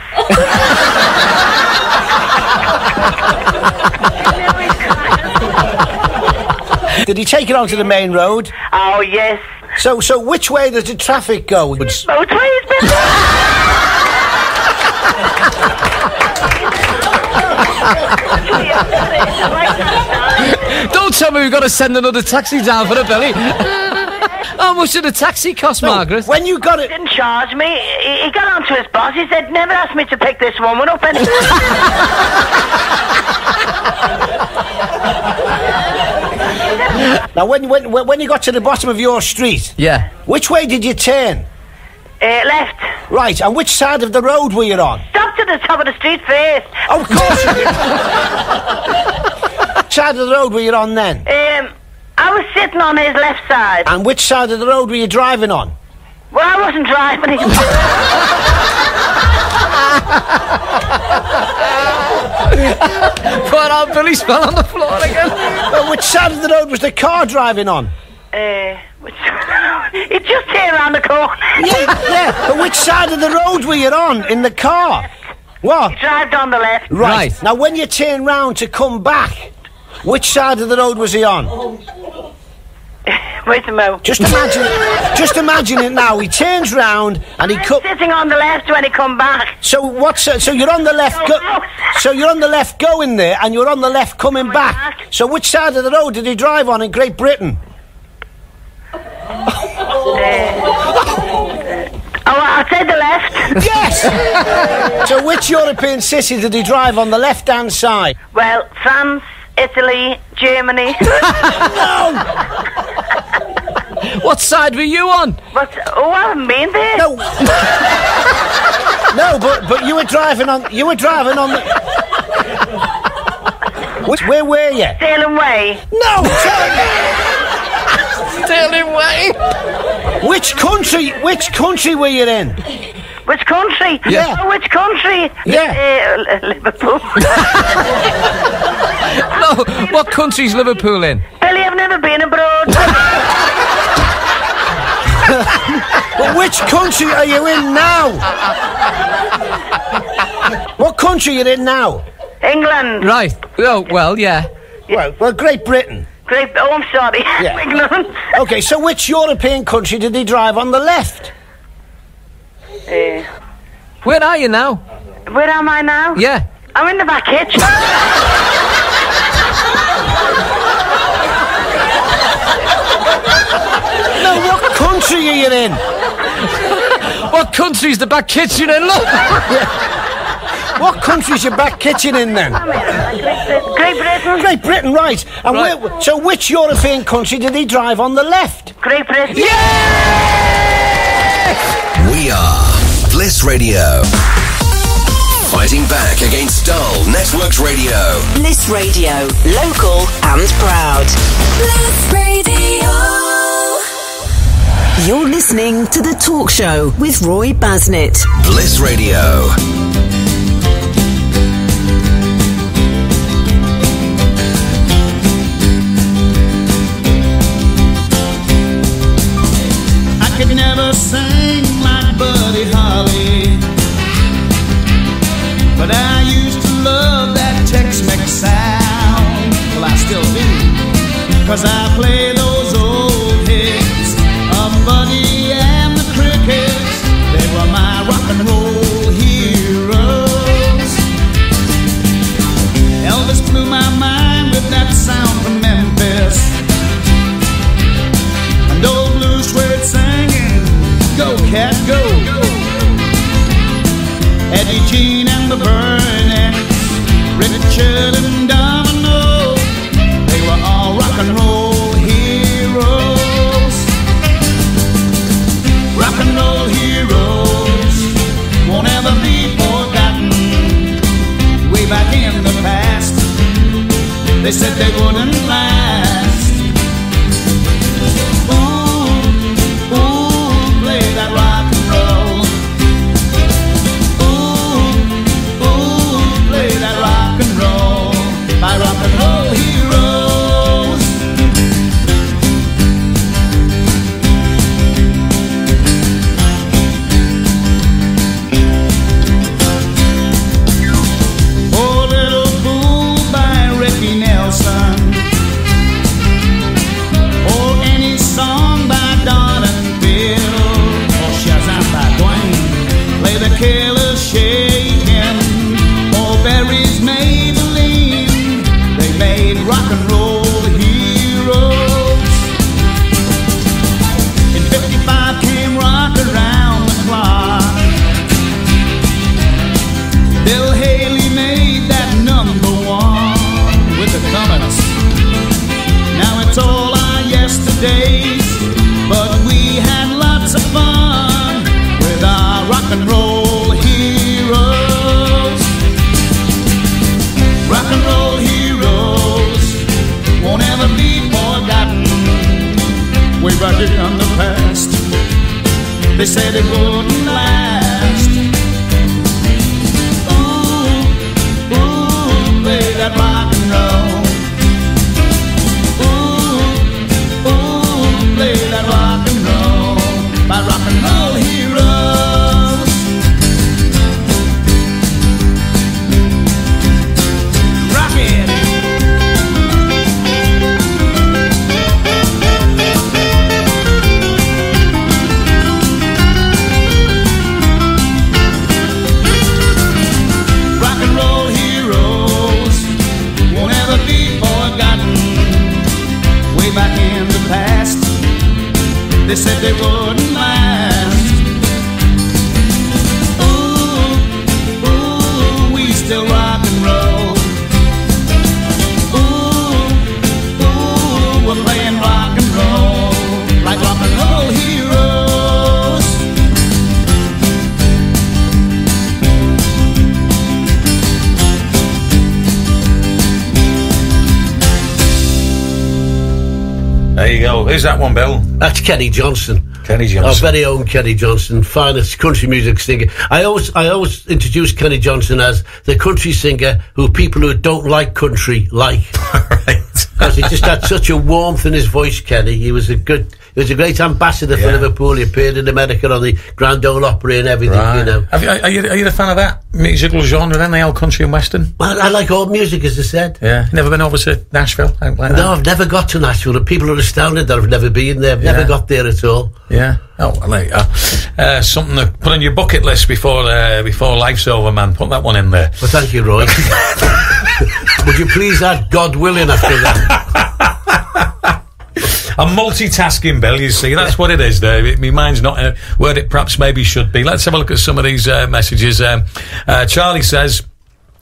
Did he take it onto the main road? Oh, yes. So, so which way does the traffic go? Both ways, Billy. Don't tell tell me we've got to send another taxi down for the belly. How much did a taxi cost, Margaret? When you got it. Didn't charge me. He, he got on to his boss. He said, never asked me to pick this woman up. And Now, when, when, when when you got to the bottom of your street, Yeah. which way did you turn? Uh, left. Right, and which side of the road were you on? Stop to the top of the street first. Of course you did. Which side of the road were you on then? Um, I was sitting on his left side. And which side of the road were you driving on? Well, I wasn't driving. Poor old Billy's fell on the floor again. Well, which side of the road was the car driving on? uh, which, just came around the corner. Yeah, yeah. But which side of the road were you on in the car? What? He drived on the left. Right. Now, when you turn round to come back, which side of the road was he on? Where's the mo? Just imagine, just imagine it now. He turns round and he cut. Sitting on the left when he come back. So what's uh, so you're on the left go, so you're on the left going there and you're on the left coming back. So which side of the road did he drive on in Great Britain? Oh, I'll say the left. Yes. so which European city did he drive on the left hand side? Well, France, Italy, Germany. What side were you on? But, oh, I haven't been there. No. No, but but you were driving on you were driving on the Which where were you? Salem Way. No, tell Sailing way. Which country which country were you in? Which country? Yeah. Oh, which country? Yeah. Uh, Liverpool. No, what country's Liverpool in? Billy, I've never been abroad. But which country are you in now? What country are you in now? England. Right. Oh, well, yeah. Well, well, Great Britain. Great. Oh, I'm sorry. Yeah. England. Okay, so which European country did he drive on the left? Uh, Where are you now? where am I now? Yeah. I'm in the back kitchen. No, what country are you in? What country's the back kitchen in? Look. What country's your back kitchen in then? Great Britain. Great Britain, right. And Right. Where, so which European country did he drive on the left? Great Britain. We are Bliss Radio. Fighting back against dull networks radio. Bliss Radio, local and proud. Bliss Radio. You're listening to The Talk Show with Roy Basnett. Bliss Radio. Who's that one, Bill? That's Kenny Johnson. Kenny Johnson. Our very own Kenny Johnson, finest country music singer. I always, I always introduce Kenny Johnson as the country singer who people who don't like country like. right. Because he just had such a warmth in his voice, Kenny. He was a good, he was a great ambassador for Yeah. Liverpool. He appeared in America on the Grand Ole Opry and everything, you know. Have you, are, you, are you a fan of that musical genre then, the old country and western? Well, I like old music, as I said. Yeah. Never been over to Nashville? Like No, that? I've never got to Nashville. and People are astounded that I've never been there. I've Yeah. Never got there at all. Yeah. Oh, well, there you go. Uh, something to put on your bucket list before uh, before life's over, man. Put that one in there. Well, thank you, Roy. Would you please add God willing after that? I'm multitasking, Bill. You see, that's what it is. There, my mind's not uh, where it perhaps maybe should be. Let's have a look at some of these uh, messages. Um, uh, Charlie says.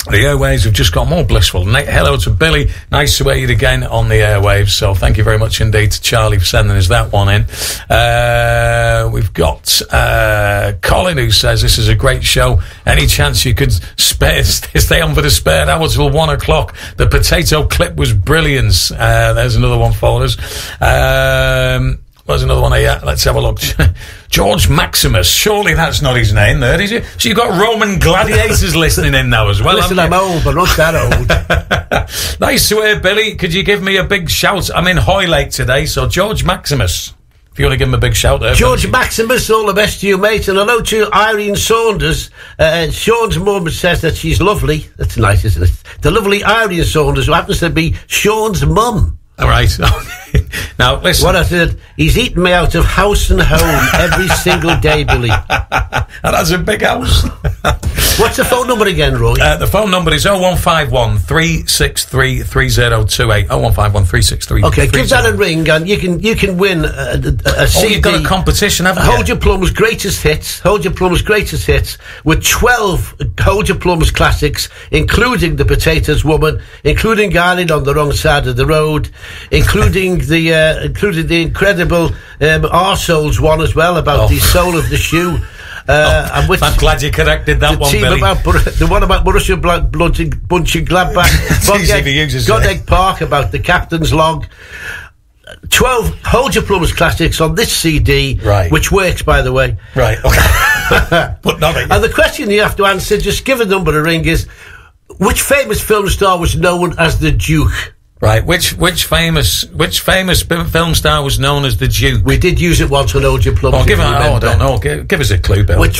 The airwaves have just got more blissful. Hello to Billy. Nice to hear you again on the airwaves. So thank you very much indeed to Charlie for sending us that one in. Uh, we've got uh, Colin who says this is a great show. Any chance you could spare, stay on for the spare hour till one o'clock? The potato clip was brilliant. Uh, there's another one for us. Um, there's another one here. Let's have a look. George Maximus. Surely that's not his name there, is it? So you've got Roman gladiators listening in now as well. Listen, I'm old, but not that old. Nice to hear, Billy. Could you give me a big shout? I'm in Hoylake today, so George Maximus. If you want to give him a big shout there. George Billy. Maximus, all the best to you, mate. And hello to Irene Saunders. Uh, Sean's mum says that she's lovely. That's nice, isn't it? The lovely Irene Saunders, who happens to be Sean's mum. All right. now, listen. What I said, he's eating me out of house and home every single day, Billy. And that's a big house. What's the phone number again, Roy? Uh, the phone number is 0151 363 3028. 0151 363 Okay, give that a ring, and you can you can win a, a, a Oh, you've got a competition, haven't you? Hold Your Plums Greatest Hits. Hold Your Plums Greatest Hits with 12 Hold Your Plums classics, including The Potatoes Woman, including Garland on the Wrong Side of the Road, including the uh, including the incredible um, Arseholes one as well about Oh. the soul of the shoe. Uh, and which I'm glad you corrected that the one, team Billy. about the one about Borussia Bla- Bunch Bunch of Gladbach, It's easy he uses it. Godegg Park about the captain's log. 12 Hold Your Plums classics on this CD, Right. which works, by the way. Right, okay. but not And the question you have to answer, just give a number a ring, is which famous film star was known as the Duke? Right, which which famous which famous film star was known as the Duke? We did use it once on Hold Your Plums. Oh, give it, oh, I don't know. Give, give us a clue, Bill. Which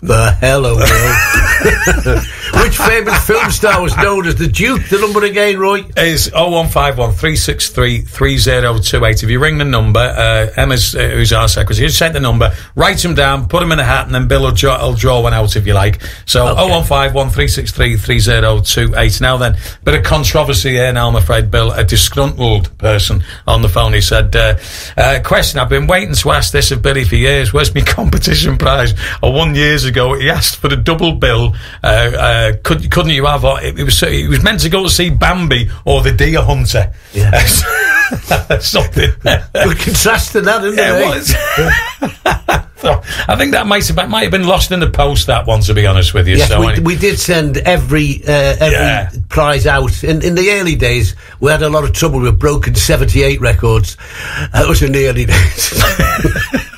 the hell, Will? Which famous film star was known as the Duke? The number again, Roy? is 0151 363 3028. If you ring the number, uh, Emma's, uh, who's our secretary, you set the number, write them down, put them in a hat, and then Bill will draw, will draw one out if you like. So 0151 363 3028. Now then, bit of controversy here now, I'm afraid, Bill. A disgruntled person on the phone. He said, uh, uh, question, I've been waiting to ask this of Billy for years. Where's my competition prize? I won years ago. He asked for the double bill. Uh, uh, could, couldn't you have, uh, it, it was, it was meant to go to see Bambi or the Deer Hunter. Yeah. something. Good contrast to that, isn't Yeah, it? So, I think that might have, might have been lost in the post. That one, to be honest with you. Yes, so we, we did send every uh, every Yeah. prize out. In, in the early days, we had a lot of trouble with broken 78 records. That was in the early days.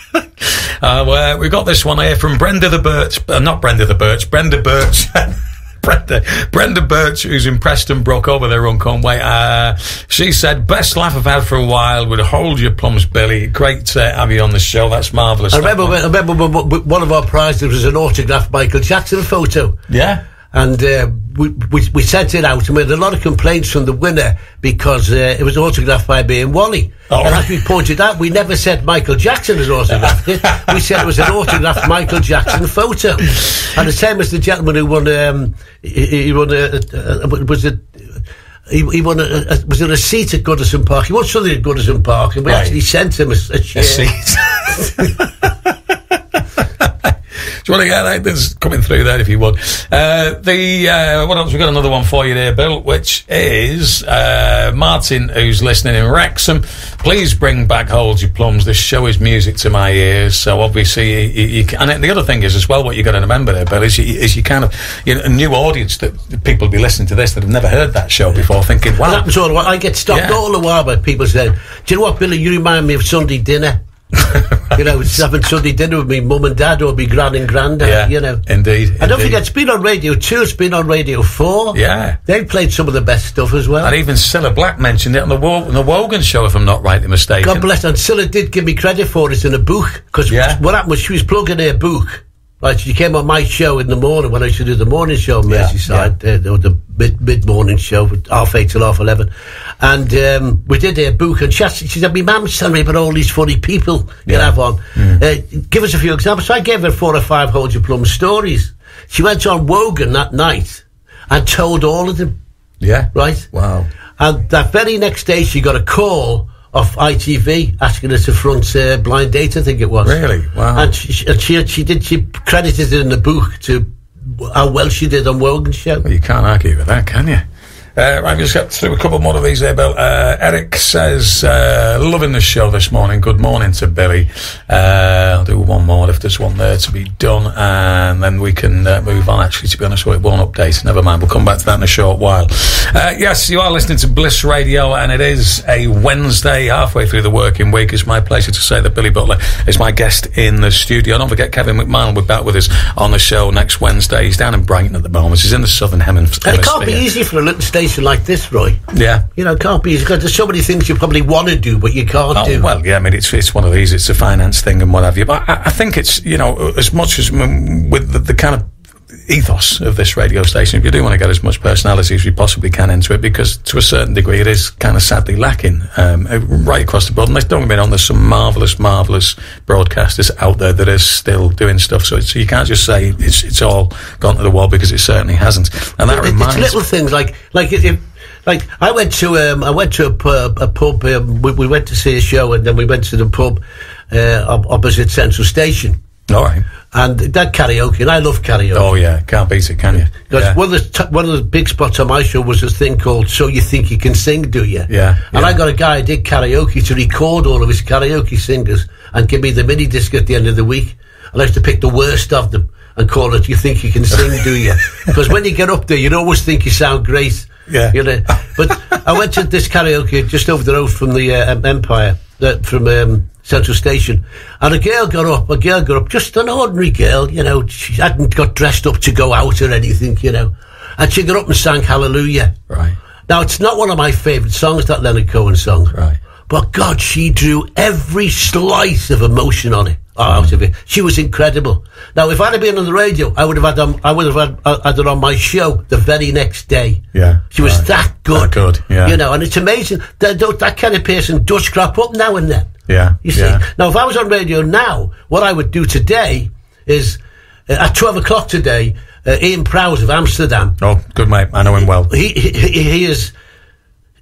Uh, well, we got this one here from Brenda the Birch, uh, not Brenda the Birch, Brenda Birch. Brenda, Brenda Birch, who's in Preston Brook over there on Conway. Uh, she said, "Best laugh I've had for a while. Would hold your plums, Billy. Great to have you on the show. That's marvelous." I remember, I remember one of our prizes was an autographed Michael Jackson photo. Yeah. And uh, we, we we sent it out, and we had a lot of complaints from the winner because uh, it was autographed by me and Wally. Oh, and as we pointed out, we never said Michael Jackson has autographed it. We said it was an autographed Michael Jackson photo. And the same as the gentleman who won, um, he, he won a, a, a was it. He, he won a, a, was it a seat at Goodison Park? He won something at Goodison Park, and we Right. actually sent him a, a chair. seat. Do you want to get that? That's coming through there if you would. Uh, the uh, what else? We've got another one for you there, Bill, which is uh, Martin, who's listening in Wrexham. Please bring back Hold Your Plums. This show is music to my ears. So obviously, you, you, you, and the other thing is as well, what you've got to remember there, Bill, is you, is you kind of you know, a new audience that people will be listening to this that have never heard that show before, thinking, That happens all the while. I get stopped Yeah. all the while by people saying, "Do you know what, Billy? You remind me of Sunday dinner." you know, having Sunday dinner with me mum and dad or me gran and granddad. Yeah, you know, indeed, And don't forget, it's been on Radio Two. It's been on Radio Four. Yeah. they've played some of the best stuff as well. And even Cilla Black mentioned it on the, Wo- on the Wogan show, if I'm not rightly mistaken. God bless. And Cilla did give me credit for it in a book because Yeah. what happened was she was plugging her book. Right, she came on my show in the morning when I used to do the morning show on Yeah, Merseyside, uh, or the mid mid morning show, half eight till half eleven, and um, we did a book. And she, asked, she said, "My mum's telling me about all these funny people you Yeah. have on. Uh, give us a few examples." So I gave her four or five hold your plum stories. She went on Wogan that night and told all of them. Yeah. Right. Wow. And that very next day, she got a call off ITV asking her to front uh, blind date. I think it was. Really? Wow. And she, and she, she did. She credited it in the book to how well she did on Wogan's show. Well, you can't argue with that, can you? Uh, right, just get through a couple more of these there, Bill. Uh, Eric says, uh, loving the show this morning. Good morning to Billy. Uh, I'll do one more if there's one there to be done, and then we can uh, move on. Actually, to be honest, with it won't update. Never mind. We'll come back to that in a short while. Uh, yes, you are listening to Bliss Radio, and it is a Wednesday, halfway through the working week. It's my pleasure to say that Billy Butler is my guest in the studio. Don't forget, Kevin McMahon will be back with us on the show next Wednesday. He's down in Brighton at the moment. He's in the southern hemisphere. It can't be easy for a little like this, Roy. Yeah. You know, can't be because there's so many things you probably want to do, but you can't Oh, do. well, yeah, I mean, it's it's one of these. It's a finance thing and what have you. But I, I think it's you know as much as mm, with the, the kind of ethos of this radio station, if you do want to get as much personality as you possibly can into it, because to a certain degree it is kind of sadly lacking um, uh, right across the board. And let's don't get me wrong, there's some marvelous, marvelous broadcasters out there that are still doing stuff. So, it's, you can't just say it's it's all gone to the wall because it certainly hasn't. And that It- reminds it's little things like like if, if like I went to um, I went to a pub, a pub um, we, we went to see a show and then we went to the pub uh, opposite Central Station. All right. And that karaoke, and I love karaoke. Oh yeah, can't beat it, can you? Because Yeah. one of the t- one of the big spots on my show was a thing called "So You Think You Can Sing, Do You?" Yeah, And I got a guy who did karaoke to record all of his karaoke singers and give me the mini disc at the end of the week. And I used to pick the worst of them and call it "You Think You Can Sing, Do You?" Because when you get up there, you always think you sound great. Yeah. You know. But I went to this karaoke just over the road from the uh, Empire, uh, from um, Central Station, and a girl got up. A girl got up, just an ordinary girl. You know, she hadn't got dressed up to go out or anything. You know, and she got up and sang Hallelujah. Right. Now it's not one of my favourite songs, that Leonard Cohen song. Right. But God, she drew every slice of emotion on it. Out of it, she was incredible. Now, if I'd have been on the radio, I would have had um, I would have had, uh, had it on my show the very next day. Yeah. She was Right. that good. That good, yeah. You know, and it's amazing that that, kind of person does crop up now and then. Yeah. You see, yeah. now if I was on radio now, what I would do today is uh, at twelve o'clock today, uh, Ian Prowse of Amsterdam. Oh, good mate. I know him well. He he, he is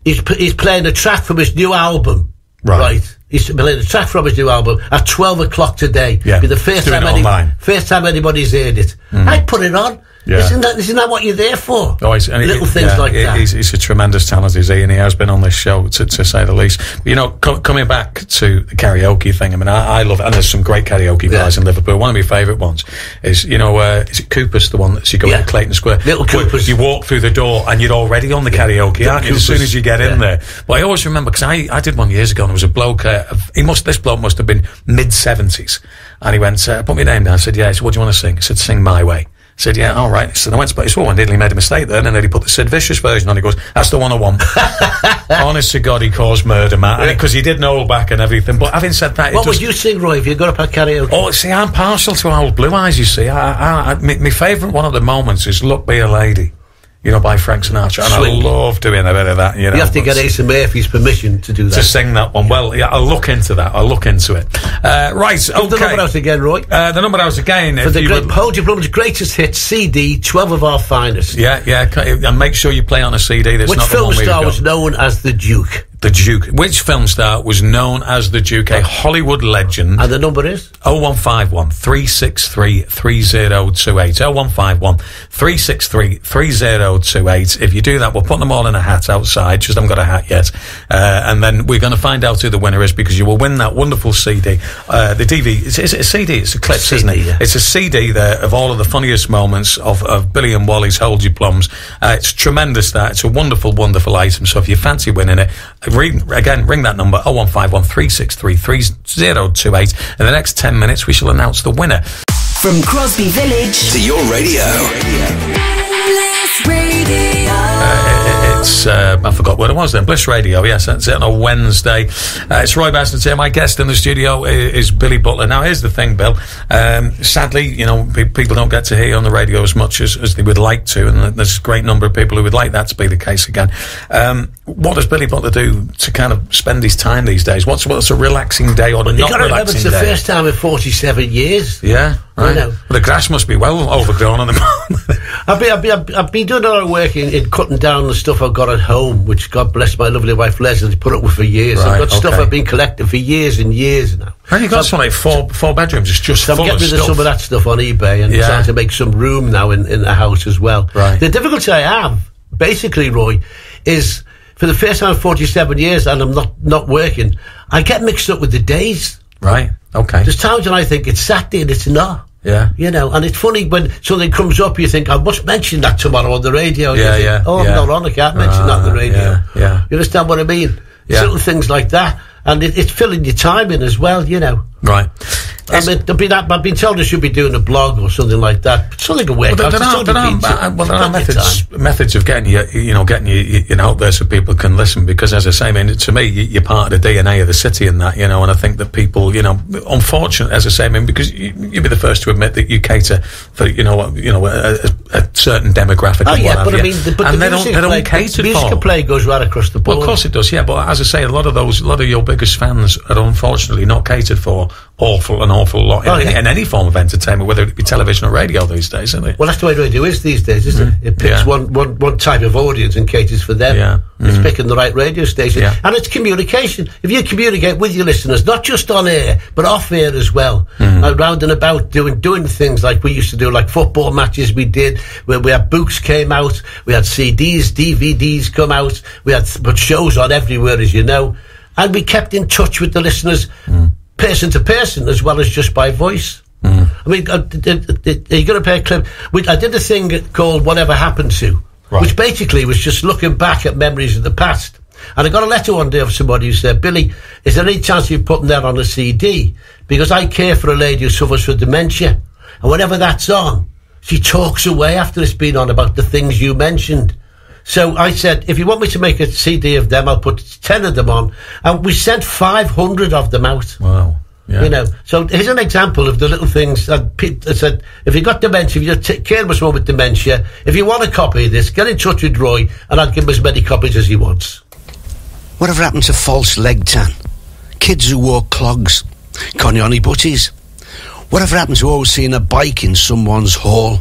he's he's playing a track from his new album. Right. He's playing a track from his new album at twelve o'clock today. Yeah. Be the first time online. first time anybody's heard it. Mm. I'd put it on. Yeah. Isn't that isn't that what you're there for? Oh, he- Little things yeah, like he- that. He's, he's a tremendous talent, is he? And he has been on this show, to, to say the least. But, you know, co- coming back to the karaoke thing, I mean, I, I love it. And there's some great karaoke guys in Liverpool. One of my favourite ones is, you know, uh, is it Cooper's, the one that's you go Yeah. Clayton Square? Little Cooper's. You walk through the door and you're already on the karaoke, you? As soon as you get in there. But I always remember, because I, I did one years ago and there was a bloke, uh, he must, this bloke must have been mid 70s. And he went, uh, put my name down. I said, yeah. He said, what do you want to sing? He said, sing My Way. Said, yeah, all right. So I went to, he swore I nearly made a mistake then, and then he put the Sid Vicious version on. He goes, that's the one I want. Honest to God, he caused murder, man. Because he did know back and everything. But having said that, what would you sing, Roy, if you got up at karaoke? Oh, see, I'm partial to old Blue Eyes, you see. I, I, I, my, my favourite one of the moments is Luck Be a Lady, you know, by Frank Sinatra. And Swing. I love doing a bit of that, you know. you have to get Asa Murphy's permission to do that. to sing that one. Well, yeah, I'll look into that. I'll look into it. Uh, right, Give okay. the number out again, Roy. Uh, the number out again. For the you great Hold Your Plum's greatest hits CD, 12 of our finest. yeah, yeah, and make sure you play on a CD. That's Which not the film star was known as the Duke? The Duke. Which film star was known as the Duke? A Hollywood legend. And the number is? 0151 363 3028. 0151 363 3028. If you do that, we'll put them all in a hat outside. Just haven't got a hat yet. Uh, and then we're going to find out who the winner is because you will win that wonderful CD. Uh, the DVD, is, is it a CD? It's a clips, CD, isn't it? yeah. It's a CD there of all of the funniest moments of, of Billy and Wally's Hold Your Plums. Uh, it's tremendous that. It's a wonderful, wonderful item. So if you fancy winning it, ring, again, ring that number 0151 363 3028. In the next 10 minutes, we shall announce the winner. From Crosby Village To your radio. Bliss Radio. Uh, uh, uh, It's, uh, I forgot what it was then. Bliss Radio, yes, that's it on a Wednesday. Uh, it's Roy Basnett here. My guest in the studio is, is Billy Butler. Now, here's the thing, Bill. Um, sadly, you know, pe- people don't get to hear you on the radio as much as, as they would like to, and there's a great number of people who would like that to be the case again. Um, what does Billy Butler do to kind of spend his time these days? What's, what's a relaxing day or a not to remember it's the day? first time in 47 years. Yeah, right. Well, the grass must be well overgrown on the moment. I've been, I've, been, I've been- I've been doing a lot of work in, in cutting down the stuff Got at home, which God bless my lovely wife Leslie put up with for years. Right, I've got stuff. I've been collecting for years and years now. and you've got something like four, four bedrooms. It's just So I'm full getting of rid of stuff. some of that stuff on eBay and Yeah. trying to make some room now in, in the house as well. Right. The difficulty I have, basically, Roy, is for the first time in 47 years and I'm not, not working, I get mixed up with the days. Right. Okay. There's times when I think it's Saturday and it's not. Yeah. You know, and it's funny when something comes up, you think, I must mention that tomorrow on the radio. Yeah, think, yeah, Oh, yeah. I'm not on, I can't mention that on the Ah, radio. yeah, yeah. You understand what I mean? Yeah. Little things like that. And it, it's filling your time in as well, you know. Right. I mean, I've been, I've been told I should be doing a blog or something like that. Something to work Well, out. there, there are, there are, well, there are methods, methods of getting you, you know, getting you, you know, out there so people can listen. Because as I say, I mean, to me, you- you're part of the DNA of the city and that, you know. And I think that people, you know, unfortunately, as I say, I mean, because you, you'd be the first to admit that you cater for, you know, a- you know, a, a, a certain demographic. Oh and yeah, but I mean, the, but and the they don't, music they don't play, cater the musical for. play goes right across the board. Well, of course it does, yeah. But as I say, a lot of those, a lot of your biggest fans are unfortunately not catered for awful, an awful lot in, Oh, any, yeah. in any form of entertainment, whether it be television or radio these days, isn't it? Well, that's the way radio is these days, isn't it? It picks Mm-hmm. Yeah. one, one, one type of audience and caters for them. Yeah. It's Mm. picking the right radio station. Yeah. And it's communication. If you communicate with your listeners, not just on air, but off air as well, Mm. uh, round and about doing, doing things like we used to do, like football matches we did, where we had books came out, we had CDs, DVDs come out, we had but shows on everywhere, as you know. And we kept in touch with the listeners, Mm. person to person, as well as just by voice. Mm. I mean, uh, you going to play a clip? We, I did a thing called Whatever Happened To, which basically was just looking back at memories of the past. And I got a letter one day of somebody who said, Billy, is there any chance of you putting that on a CD? Because I care for a lady who suffers from dementia. And whenever that's on, she talks away after it's been on about the things you mentioned. So I said, if you want me to make a CD of them, I'll put 10 of them on. And we sent 500 of them out. Wow. Yeah. You know, so here's an example of the little things that Pete said. If you've got dementia, if you're t- caring for someone with dementia, if you want a copy of this, get in touch with Roy, and I'll give him as many copies as he wants. Whatever happened to false leg tan? Kids who wore clogs? Conioni butties? Whatever happened to always seeing a bike in someone's hall?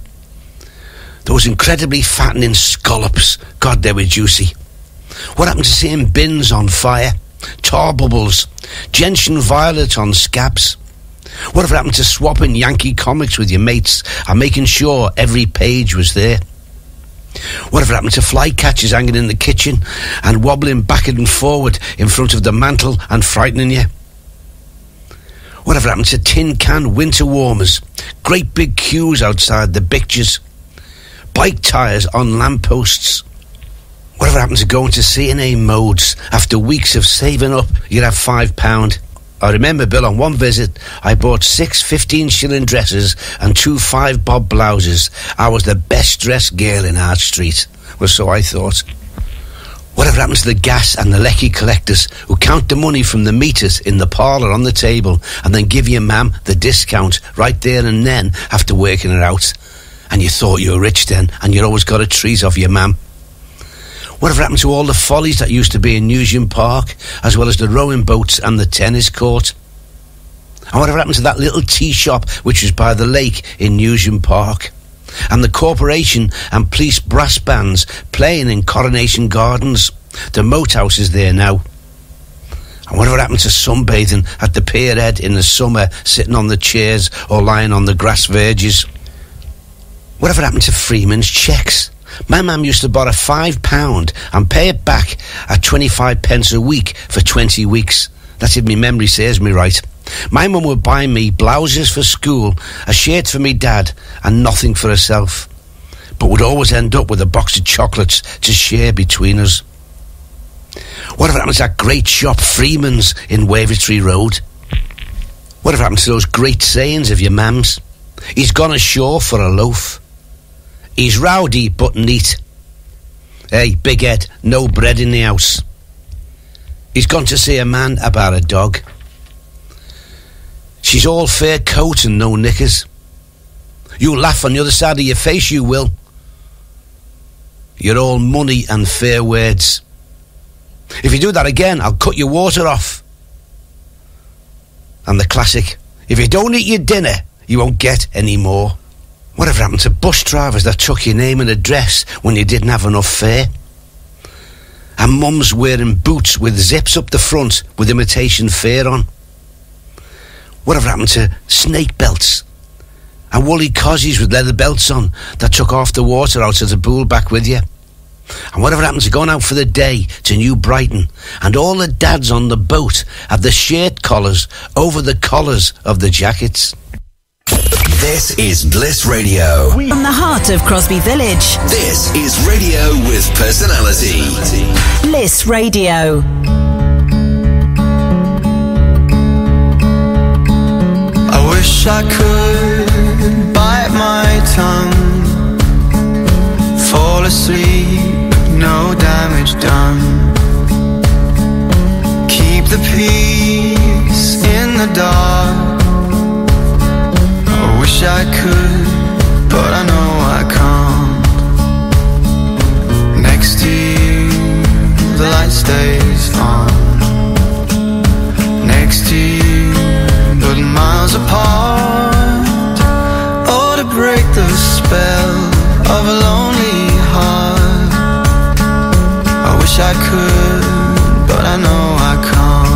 Those incredibly fattening scallops, God, they were juicy. What happened to seeing bins on fire? Tar bubbles? Gentian violet on scabs? Whatever happened to swapping Yankee comics with your mates and making sure every page was there? Whatever happened to fly catchers hanging in the kitchen and wobbling back and forward in front of the mantel and frightening you? Whatever happened to tin can winter warmers, great big queues outside the pictures, bike tyres on lampposts? Whatever happened to going to C&A modes after weeks of saving up, you'd have five pound? I remember, Bill, on one visit, I bought six 15 shilling dresses and two five bob blouses. I was the best dressed girl in Art Street. Well, so I thought. Whatever happened to the gas and the lecky collectors who count the money from the meters in the parlour on the table and then give you, ma'am, the discount right there and then after working it out? And you thought you were rich then, and you always got a treat off you, ma'am. Whatever happened to all the follies that used to be in Newsham Park, as well as the rowing boats and the tennis court? And whatever happened to that little tea shop which was by the lake in Newsham Park? And the corporation and police brass bands playing in Coronation Gardens? The moat house is there now. And whatever happened to sunbathing at the pier head in the summer, sitting on the chairs or lying on the grass verges? Whatever happened to Freeman's checks? My mum used to borrow five pound and pay it back at twenty five pence a week for twenty weeks. That's if my memory serves me right. My mum would buy me blouses for school, a shirt for me dad, and nothing for herself, but would always end up with a box of chocolates to share between us. Whatever happened to that great shop Freeman's in Wavertree Road? Whatever happened to those great sayings of your mam's? He's gone ashore for a loaf. He's rowdy but neat. Hey, big head, no bread in the house. He's gone to see a man about a dog. She's all fair coat and no knickers. You laugh on the other side of your face, you will. You're all money and fair words. If you do that again, I'll cut your water off. And the classic, if you don't eat your dinner, you won't get any more. Whatever happened to bus drivers that took your name and address when you didn't have enough fare? And mums wearing boots with zips up the front with imitation fur on? Whatever happened to snake belts? And woolly cozies with leather belts on that took off the water out of the pool back with you? And whatever happened to going out for the day to New Brighton and all the dads on the boat have the shirt collars over the collars of the jackets? This is Bliss Radio. From the heart of Crosby Village, This is radio with personality. Bliss Radio. I wish I could bite my tongue, fall asleep, no damage done. Keep the peace in the dark. Wish I could, but I know I can't. Next to you, the light stays on. Next to you, but miles apart. Oh, to break the spell of a lonely heart. I wish I could, but I know I can't.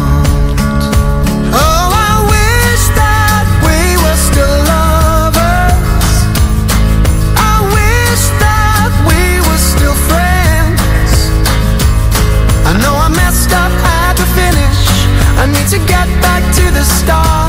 The start.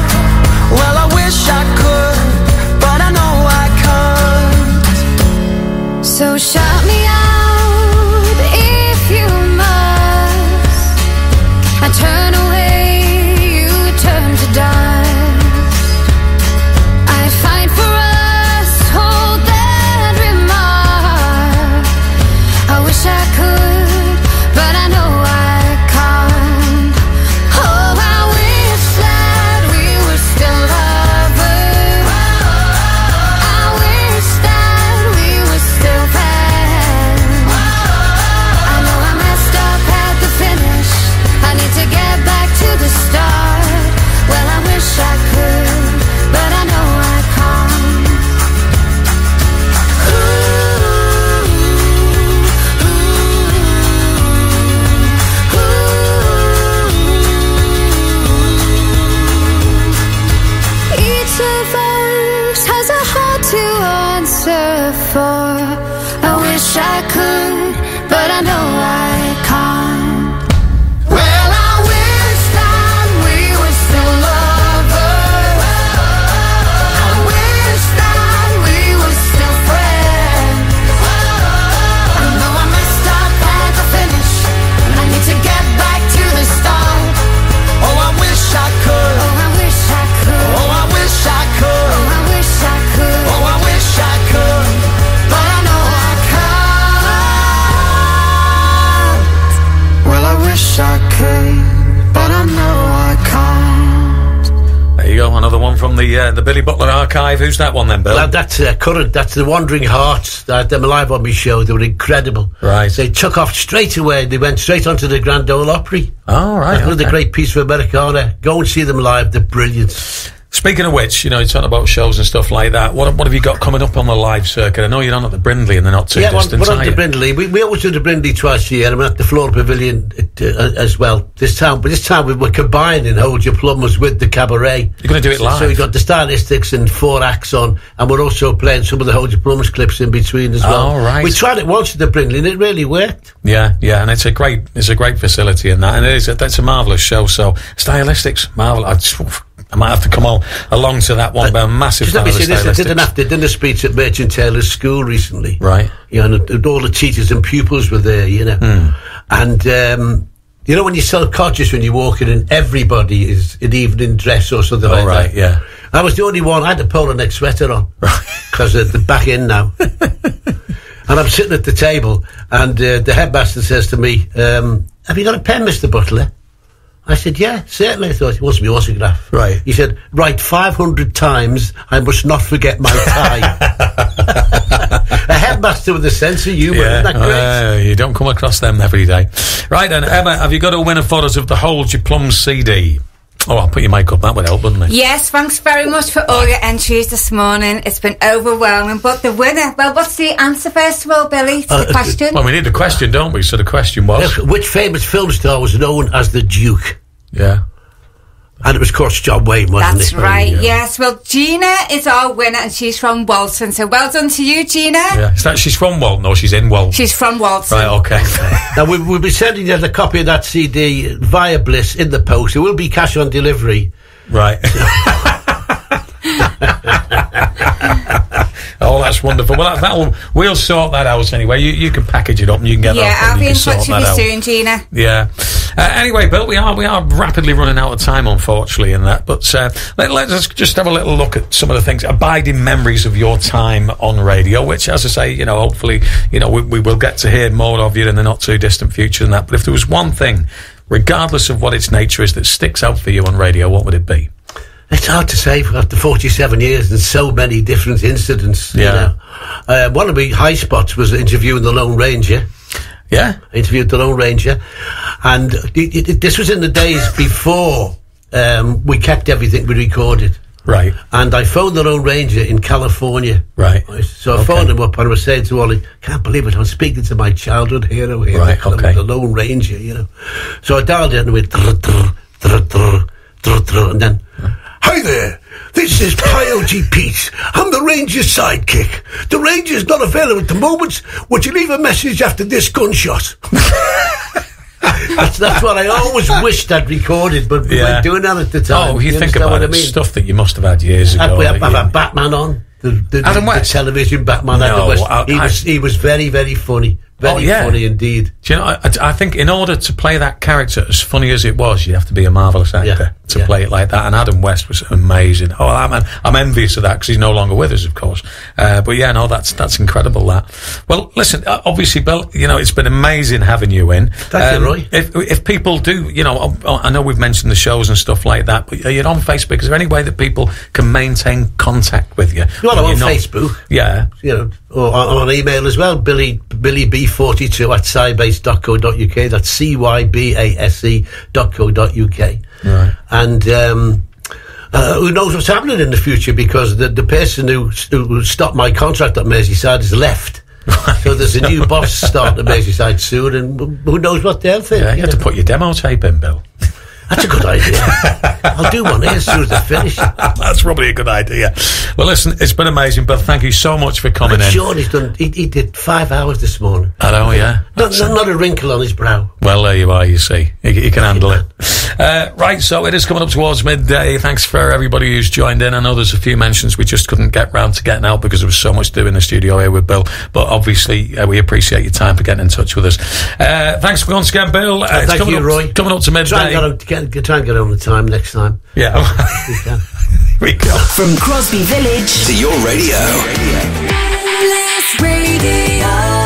Who's that one then, Bill? Well, that's uh, current. That's the Wandering Hearts. I had them live on my show. They were incredible. Right. They took off straight away. They went straight onto the Grand Ole Opry. Oh, right. That's another okay. great piece of Americana. Go and see them live. They're brilliant. Speaking of which, you know, you're talking about shows and stuff like that. What, what have you got coming up on the live circuit? I know you're on at the Brindley and they're not too yeah, distant, we're on the? Brindley. We, we always do the Brindley twice a year. I'm at the Floral Pavilion uh, uh, as well. This time, but this time we were combining Hold Your Plums with the cabaret. You're gonna do it live? So we've got the stylistics and four acts on, and we're also playing some of the Hold Your Plums clips in between as well. Oh, right. We tried it once at the Brindley, and it really worked. Yeah, yeah, and it's a great, it's a great facility in that, and it is. A, that's a marvelous show. So stylistics, marvelous. I, might have to come all, along to that one. but I'm a massive Just let me of the this: I did an after dinner speech at Merchant Taylor's School recently. Right. You know, and, all the teachers and pupils were there. You know, Hmm. and um, you know when you're self-conscious when you're walking and everybody is in evening dress or something Oh, like right, that. yeah. I was the only one. I had to pull a polo neck sweater on because the back in now. and I'm sitting at the table, and uh, the headmaster says to me, um, "Have you got a pen, Mister Butler?" I said, "Yeah, certainly." I thought he wants me autograph. Right. He said, "Write 500 times. I must not forget my tie." a headmaster with a sense of humour. Isn't that great? uh, you don't come across them every day. Right then, Emma, have you got a winner for us of the Hold Your Plums CD? Oh, I'll put your mic up. That would help, wouldn't it? Yes, thanks very much for all your entries this morning. It's been overwhelming. But the winner, well, what's the answer first of all, Billy, to Uh, the question? Well, we need the question, don't we? So the question was, Yes, Which famous film star was known as the Duke? yeah. And it was, of course, John Wayne, wasn't That's it? right, uh, yes. Well, Gina is our winner and she's from Walton. So well done to you, Gina. Yeah. Is that she's from Walton or she's in Walton? She's from Walton. Right, okay. Now, we, we'll be sending you the copy of that CD via Bliss in the post. It will be cash on delivery. Right. oh, that's wonderful. Well, that, that'll, we'll sort that out anyway. You, you can package it up and you can get yeah, that. I'll be in touch with you soon, Gina. Yeah. Uh, anyway, Bill, we are we are rapidly running out of time, unfortunately, in that. But uh, let, let's just have a little look at some of the things, abiding memories of your time on radio. Which, as I say, you know, hopefully, you know, we, we will get to hear more of you in the not too distant future than that. But if there was one thing, regardless of what its nature is, that sticks out for you on radio, what would it be? It's hard to say after 47 years and so many different incidents. You Yeah. know. Uh, one of my high spots was interviewing the Lone Ranger. Yeah. I interviewed the Lone Ranger. And it, it, this was in the days before um, we kept everything we recorded. Right. And I phoned the Lone Ranger in California. Right. So I phoned him up and I was saying to Ollie, can't believe it, I'm speaking to my childhood hero here. Right, the- okay. The Lone Ranger, you know. So I dialed in and went, drr, drr, drr, drr, drr, drr, and then, Hi there, this is Coyote Pete. I'm the Ranger's sidekick. The Ranger's not available at the moment. Would you leave a message after this gunshot? that's, that's what I always wished I'd recorded, but we Yeah. weren't doing that at the oh, time. Oh, you, think about it, I mean? stuff that you must have had years ago. Have we that have, have you- a Batman on? The, the, Adam the West? television Batman No, West. I- he, I- was, he was very, very funny. Very Oh, yeah. funny indeed. Do you know? I, I think in order to play that character as funny as it was, you have to be a marvelous actor to yeah. play it like that. And Adam West was amazing. Oh, I'm I'm envious of that because he's no longer with us, of course. Uh, but yeah, no, that's that's incredible. That. Well, listen, obviously, Bill, you know it's been amazing having you in. Thank you, Roy. If if people do, you know, I, I know we've mentioned the shows and stuff like that, but are you on Facebook? Is there any way that people can maintain contact with you? Well, I'm on you're not- Facebook. Yeah. You know, or on, on email as well. Billy Billy B42 at cybase.co.uk. That's C Y B A S E dot co dot UK. Right. And um, uh, who knows what's happening in the future because the, the person who, who stopped my contract at Merseyside has left. so there's a new boss starting at Merseyside soon, and who knows what they'll think. Yeah, you have to put your demo tape in, Bill. That's a good idea. I'll do one here as soon as I finish. That's probably a good idea. Well, listen, it's been amazing, Bill. Thank you so much for coming And in. Sean, he's done. He, he did five hours this morning. I know, yeah. Not, not, not a wrinkle on his brow. Well, there you are, you see. You, you can handle it. Uh, right, so it is coming up towards midday. Thanks for everybody who's joined in. I know there's a few mentions we just couldn't get round to getting out because there was so much to do in the studio here with Bill. But obviously, uh, we appreciate your time for getting in touch with us. Uh, thanks for once again, Bill. Uh, it's Thank you, up, Roy. Coming up to midday. Try and, get on, get, get- try and get on the time next time. Yeah. We can. we go. From Crosby Village To your radio. Bliss Radio.